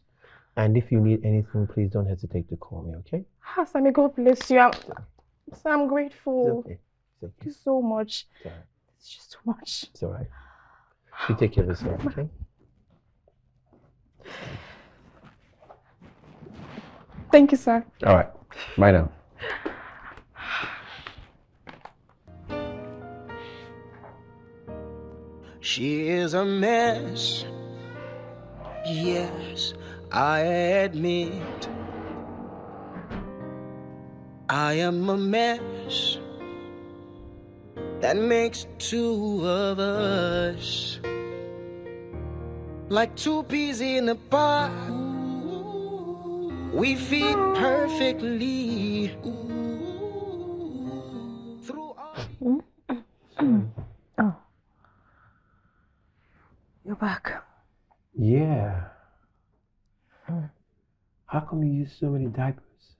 And if you need anything, please don't hesitate to call me. Okay. Ah, Sir, may God bless you. I'm, sir, I'm It's grateful. okay. It's okay. Thank you so much. It's right. It's just too much. It's all right. You take care of yourself, okay? Thank you, sir. All right. Bye now. She is a mess. Yes, I admit. I am a mess. That makes two of us. Like two peas in a pod. We fit perfectly. Mm, mm, mm. Oh. You're back. Yeah. Hmm. How come you use so many diapers?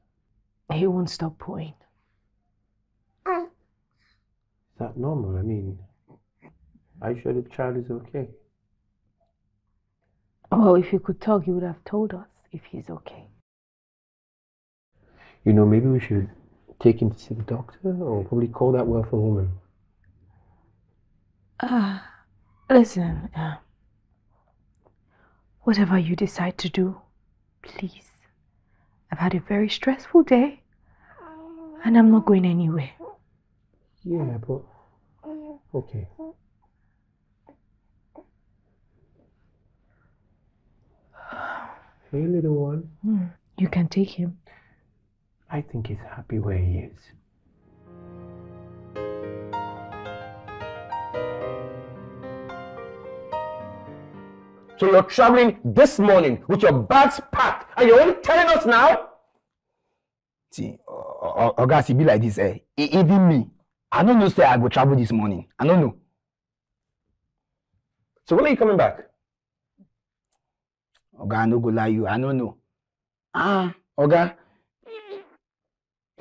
He won't stop pouring. Is that normal? I mean, are you sure the child is okay? Well, if you could talk, you would have told us if he's okay. You know, maybe we should take him to see the doctor or probably call that welfare woman. Ah, listen. Uh, whatever you decide to do, please. I've had a very stressful day, and I'm not going anywhere. Yeah, but okay. Hey, little one. Hmm, You can take him. I think he's happy where he is. So you're traveling this morning with your bags packed and you're only telling us now? See, Oga, see, be like this, eh? Even me, I don't know say I go travel this morning. I don't know. So when are you coming back? Oga, I no go lie you, I don't know. Ah, Oga.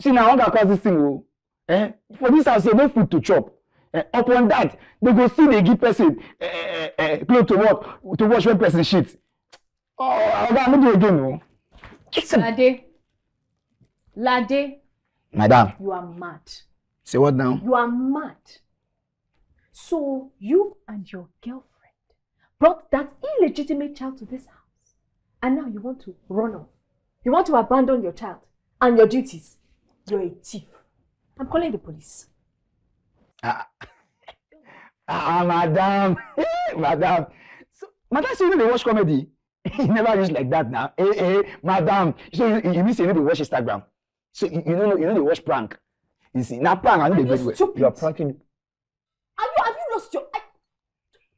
See, now Oga cause this thing, oh. Eh? For this house, here, no food to chop. Eh, upon that, they go see they give person eh, eh, eh, cloth to work to wash when person shit. Oh, Oga, I no do again, oh. Lade. Lade, Madam, you are mad. say what now? You are mad. So you and your girlfriend brought that illegitimate child to this house. And now you want to run off. You want to abandon your child and your duties. You're a thief. I'm calling the police. Ah, ah madam, madam. So, madam, say you know dey watch comedy. e never reach like that now. Eh, eh, madam. So you, you mean say you no dey watch Instagram? So you, you no know you no dey watch prank? You see, na prank I no dey very well. You are pranking. Are you, have you lost your... I,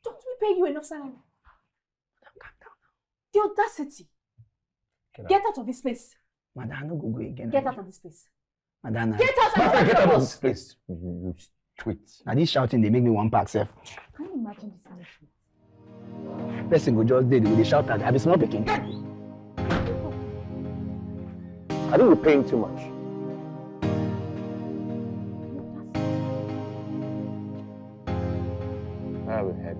don't we pay you enough salary? The audacity. Get out of this place. Madam, I no go go again. Get out of this place. Madam, na- Get out of Madam, this get out of place. this place. You, you tweet. Na this shouting they make me wan pack sef. Can you imagine this punishment? Person go just dey, they go dey shout at. I be small pikin. I think we're paying too much. I have a headache.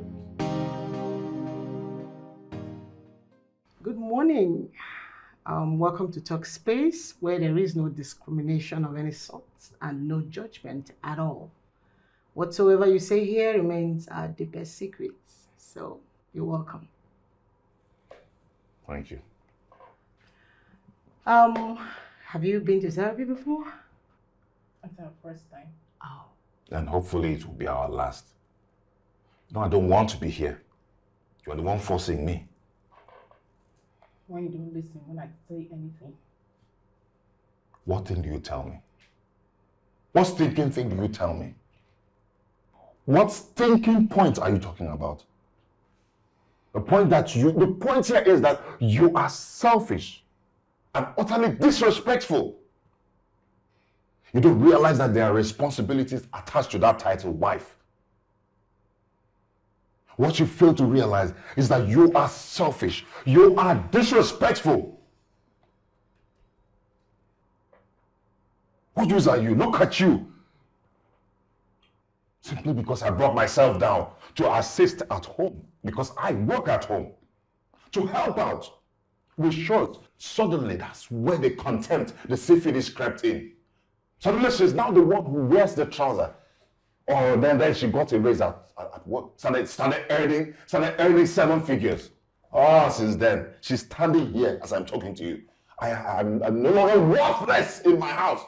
Good morning. Um, welcome to Talk Space, where there is no discrimination of any sort and no judgment at all. Whatsoever you say here remains our deepest secrets. So you're welcome. Thank you. Um, have you been to therapy before? It's our first time. Oh. And hopefully it will be our last. No, I don't want to be here. You're the one forcing me. When you don't listen, when I say anything. What thing do you tell me? What stinking thing do you tell me? What stinking point are you talking about? The point that you, the point here is that you are selfish and utterly disrespectful. You don't realize that there are responsibilities attached to that title, wife. What you fail to realize is that you are selfish. You are disrespectful. What use are you? Look at you. Simply because I brought myself down to assist at home, because I work at home, to help out. With short, suddenly that's where the contempt, the syphilis crept in. Suddenly she's now the one who wears the trouser. Or then, then she got a raise at, at, at work, started, started earning, started earning seven figures. Oh, since then, she's standing here as I'm talking to you. I, I'm no longer worthless in my house.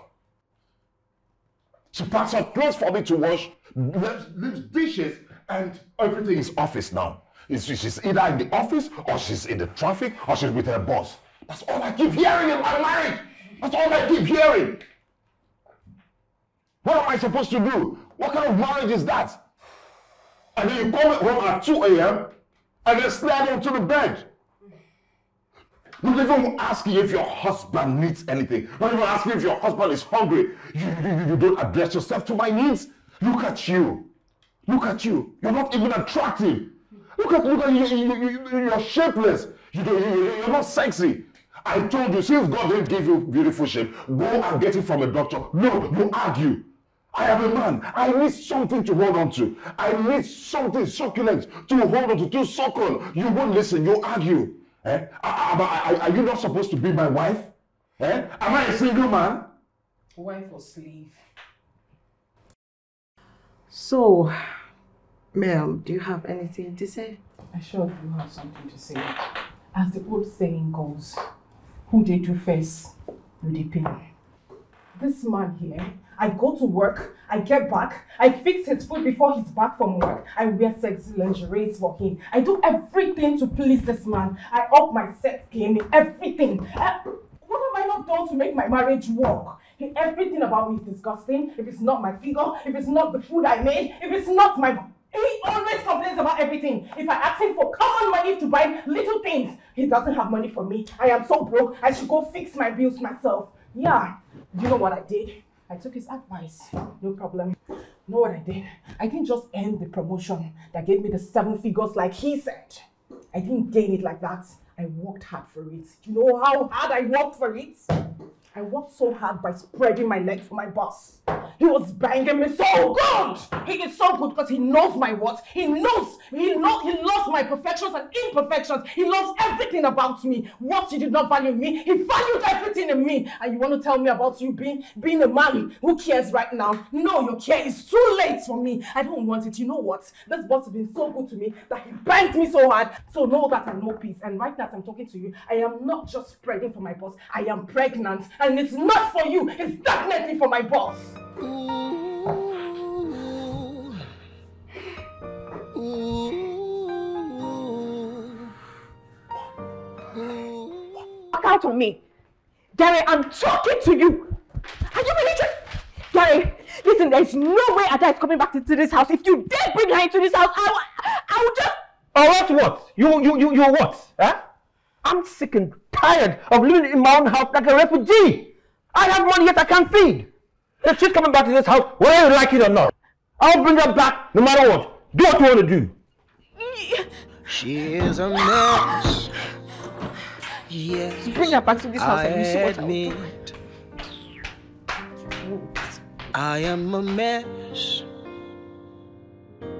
She packs her clothes for me to wash, leaves, leaves dishes, and everything is office now. It's, she's either in the office, or she's in the traffic, or she's with her boss. That's all I keep hearing in my marriage. That's all I keep hearing. What am I supposed to do? What kind of marriage is that? And then you come home at 2 a.m. and then slide onto the bed. Not even asking if your husband needs anything. Not even asking if your husband is hungry. You, you, you don't address yourself to my needs. Look at you. Look at you. You're not even attractive. Look at look at you. you, you, you you're shapeless. You, you, you, you're not sexy. I told you, since God didn't give you beautiful shape, go and get it from a doctor. No, you argue. I am a man. I need something to hold on to. I need something succulent to hold on to, to suck on. You won't listen. You argue. Eh? Are, are, are you not supposed to be my wife? Eh? Am I a single man? Wife or slave? So, ma'am, do you have anything to say? I sure do have something to say. As the old saying goes, who they do first, do they pay. This man here, I go to work, I get back, I fix his food before he's back from work, I wear sexy lingerie for him. I do everything to please this man. I up my sex game, everything. What have I not done to make my marriage work? Everything about me is disgusting. If it's not my figure, if it's not the food I made, if it's not my he always complains about everything. If I ask him for common money to buy little things, he doesn't have money for me. I am so broke, I should go fix my bills myself. Yeah, you know what I did? I took his advice. No problem. Know what I did? I didn't just end the promotion that gave me the seven figures like he said. I didn't gain it like that. I worked hard for it. You know how hard I worked for it? I worked so hard by spreading my legs for my boss. He was banging me so good. He is so good because he knows my worth. He knows, he knows, he loves my perfections and imperfections. He loves everything about me. What you did not value me, he valued everything in me. And you want to tell me about you being being a man who cares right now? No, your care is too late for me. I don't want it. You know what? This boss has been so good to me that he banged me so hard. So know that I know peace. And right now, I'm talking to you, I am not just spreading for my boss. I am pregnant, it's not for you. It's definitely for my boss. Back out on me. Gary, I'm talking to you. Are you really trying? Gary, listen, there's no way Ada is coming back into this house. If you dare bring her into this house, I will, I will just... Oh, what, what? You, you, you, you what? Huh? I'm sick and tired of living in my own house like a refugee. I have money yet I can't feed. If she's coming back to this house, whether you like it or not, I'll bring her back no matter what. Do what you want to do. She is a mess. Yes. Bring her back to this house I and you see what I'll do. admit I am a mess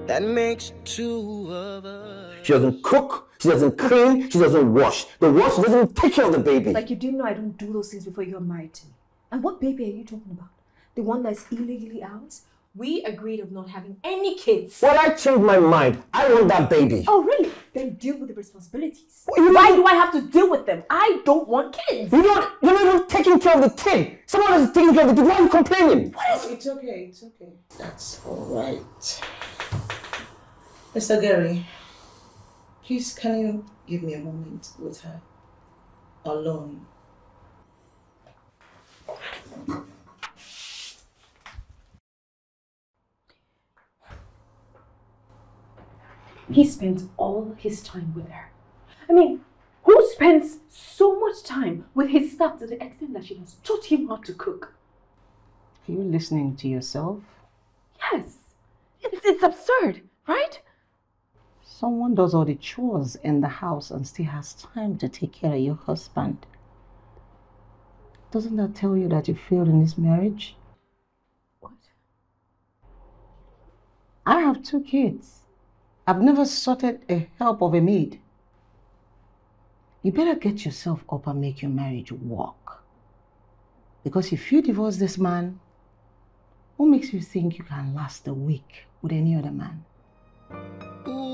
that makes two of us. She doesn't cook, she doesn't clean, she doesn't wash. The worst, she doesn't even take care of the baby. Like you didn't know I don't do those things before you got married to me. And what baby are you talking about? The one that's illegally ours? We agreed of not having any kids. Well, I changed my mind. I want that baby. Oh, really? Then deal with the responsibilities. Why do I have to deal with them? I don't want kids. You don't, you're not even taking care of the kid. Someone else is taking care of the kid. Why are you complaining? What is It's okay, it's okay. That's all right. Mr. Gary, please can you give me a moment with her? Alone. He spends all his time with her. I mean, who spends so much time with his staff to the extent that she has taught him how to cook? Are you listening to yourself? Yes. It's, it's absurd, right? Someone does all the chores in the house and still has time to take care of your husband. Doesn't that tell you that you failed in this marriage? What? I have two kids. I've never sorted a help of a maid. You better get yourself up and make your marriage work. Because if you divorce this man, What makes you think you can last a week with any other man? Ooh.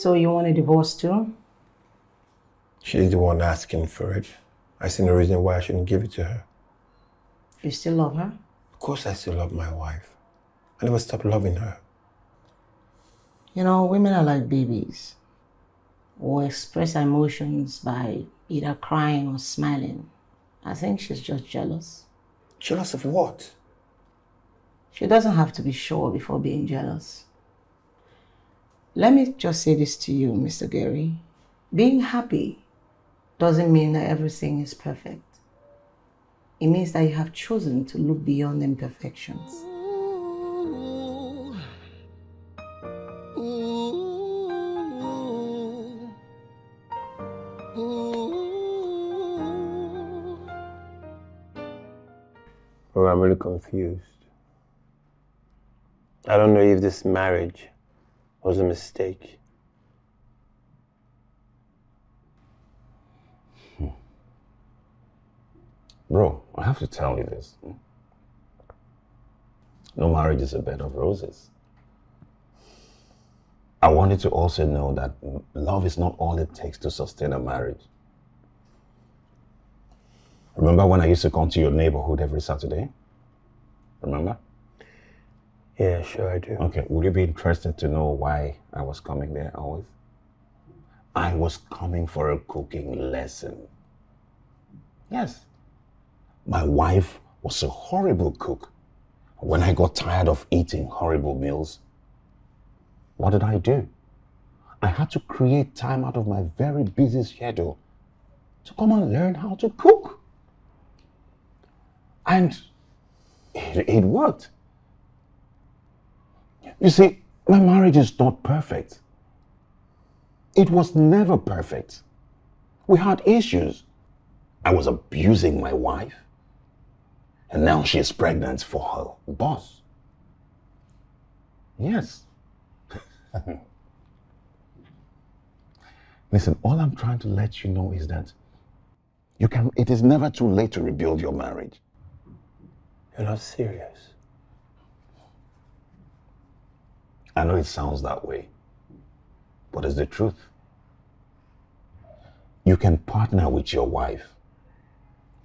So you want a divorce too? She's the one asking for it. I see no reason why I shouldn't give it to her. You still love her? Of course, I still love my wife. I never stopped loving her. You know, women are like babies. Or express emotions by either crying or smiling. I think she's just jealous. Jealous of what? She doesn't have to be sure before being jealous. Let me just say this to you, Mr. Gary. Being happy doesn't mean that everything is perfect. It means that you have chosen to look beyond imperfections. Oh, I'm really confused. I don't know if this marriage was a mistake. Hmm. Bro, I have to tell you this. No marriage is a bed of roses. I wanted to also know that love is not all it takes to sustain a marriage. Remember when I used to come to your neighborhood every Saturday? Remember? Yeah, sure I do. Okay, would you be interested to know why I was coming there always? I was coming for a cooking lesson. Yes. My wife was a horrible cook. When I got tired of eating horrible meals, what did I do? I had to create time out of my very busy schedule to come and learn how to cook. And it, it worked. You see, my marriage is not perfect. It was never perfect. We had issues. I was abusing my wife. And now she is pregnant for her boss. Yes. Listen, all I'm trying to let you know is that you can it is never too late to rebuild your marriage. You're not serious. I know it sounds that way, but it's the truth. You can partner with your wife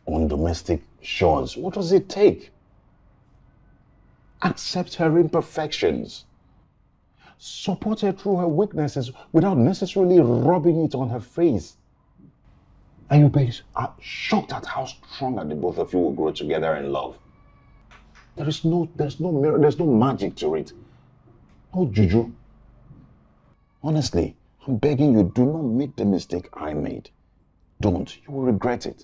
on domestic chores. What does it take? Accept her imperfections. Support her through her weaknesses without necessarily rubbing it on her face. And you'll be shocked at how strong the both of you will grow together in love. There is no, there's no mirror, there's no magic to it. No juju. Honestly, I'm begging you, do not make the mistake I made. Don't. You will regret it.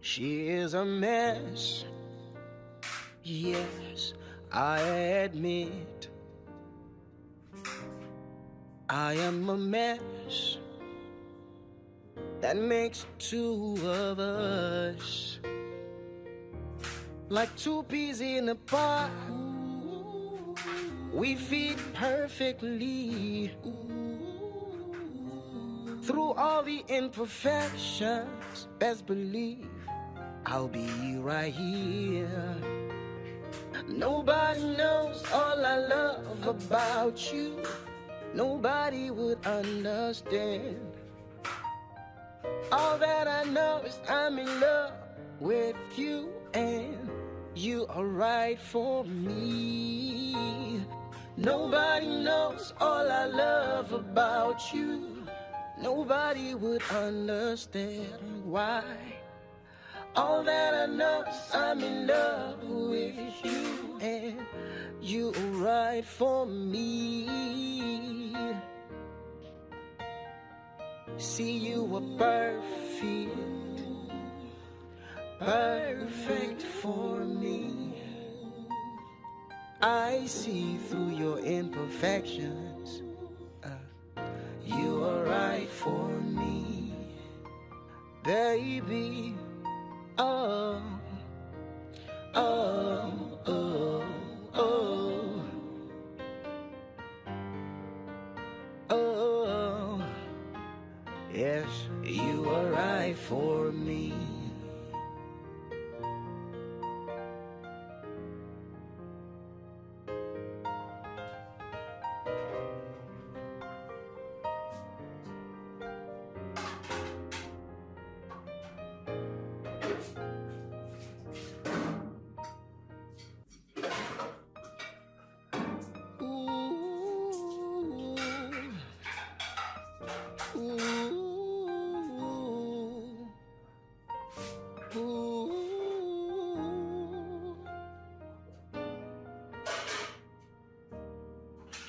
She is a mess. Yes, I admit. I am a mess. That makes two of us. Like two peas in a pod. We fit perfectly. Through all the imperfections, best believe I'll be right here. Nobody knows all I love about you. Nobody would understand. All that I know is I'm in love with you, and you are right for me. Nobody knows all I love about you. Nobody would understand why. All that I know, I'm in love with you, and you're right for me. See, you were perfect, perfect for me. I see through your imperfections. Uh, you are right for me, baby. Oh, oh, oh, oh, oh. Yes, you are right for me.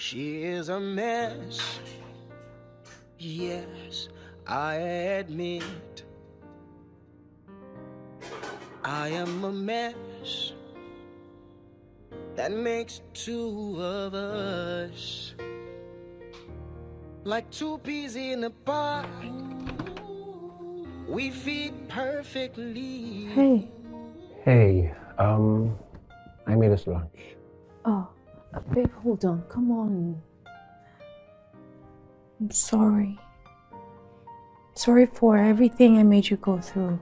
She is a mess. Yes, I admit. I am a mess. That makes two of us. Like two peas in a pod. We fit perfectly. Hey. Hey, um, I made us lunch. Babe, hold on. Come on. I'm sorry. Sorry for everything I made you go through.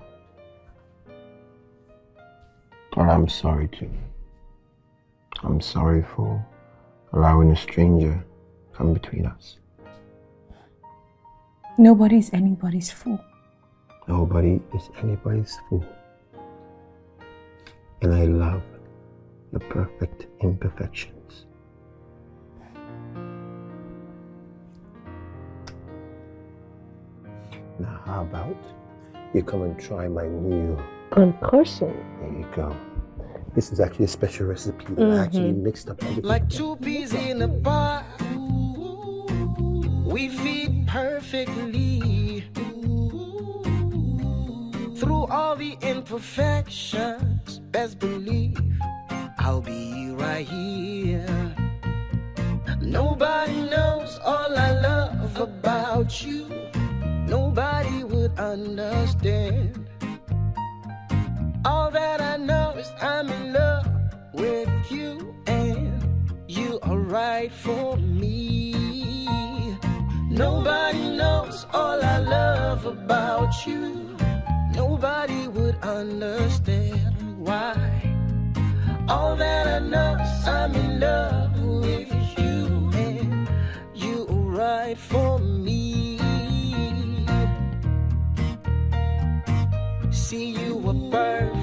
And I'm sorry too. I'm sorry for allowing a stranger come between us. Nobody's anybody's fool. Nobody is anybody's fool. And I love the perfect imperfections. Now, how about you come and try my new Concussion. There you go. This is actually a special recipe that I mm-hmm. actually mixed up everything. Like two peas in a pod. We fit perfectly. Through all the imperfections, best believe I'll be right here. Nobody knows all I love about you. Nobody would understand. All that I know is I'm in love with you and you are right for me. Nobody knows all I love about you. Nobody would understand why. All that I know is I'm in love with you and you are right for me. You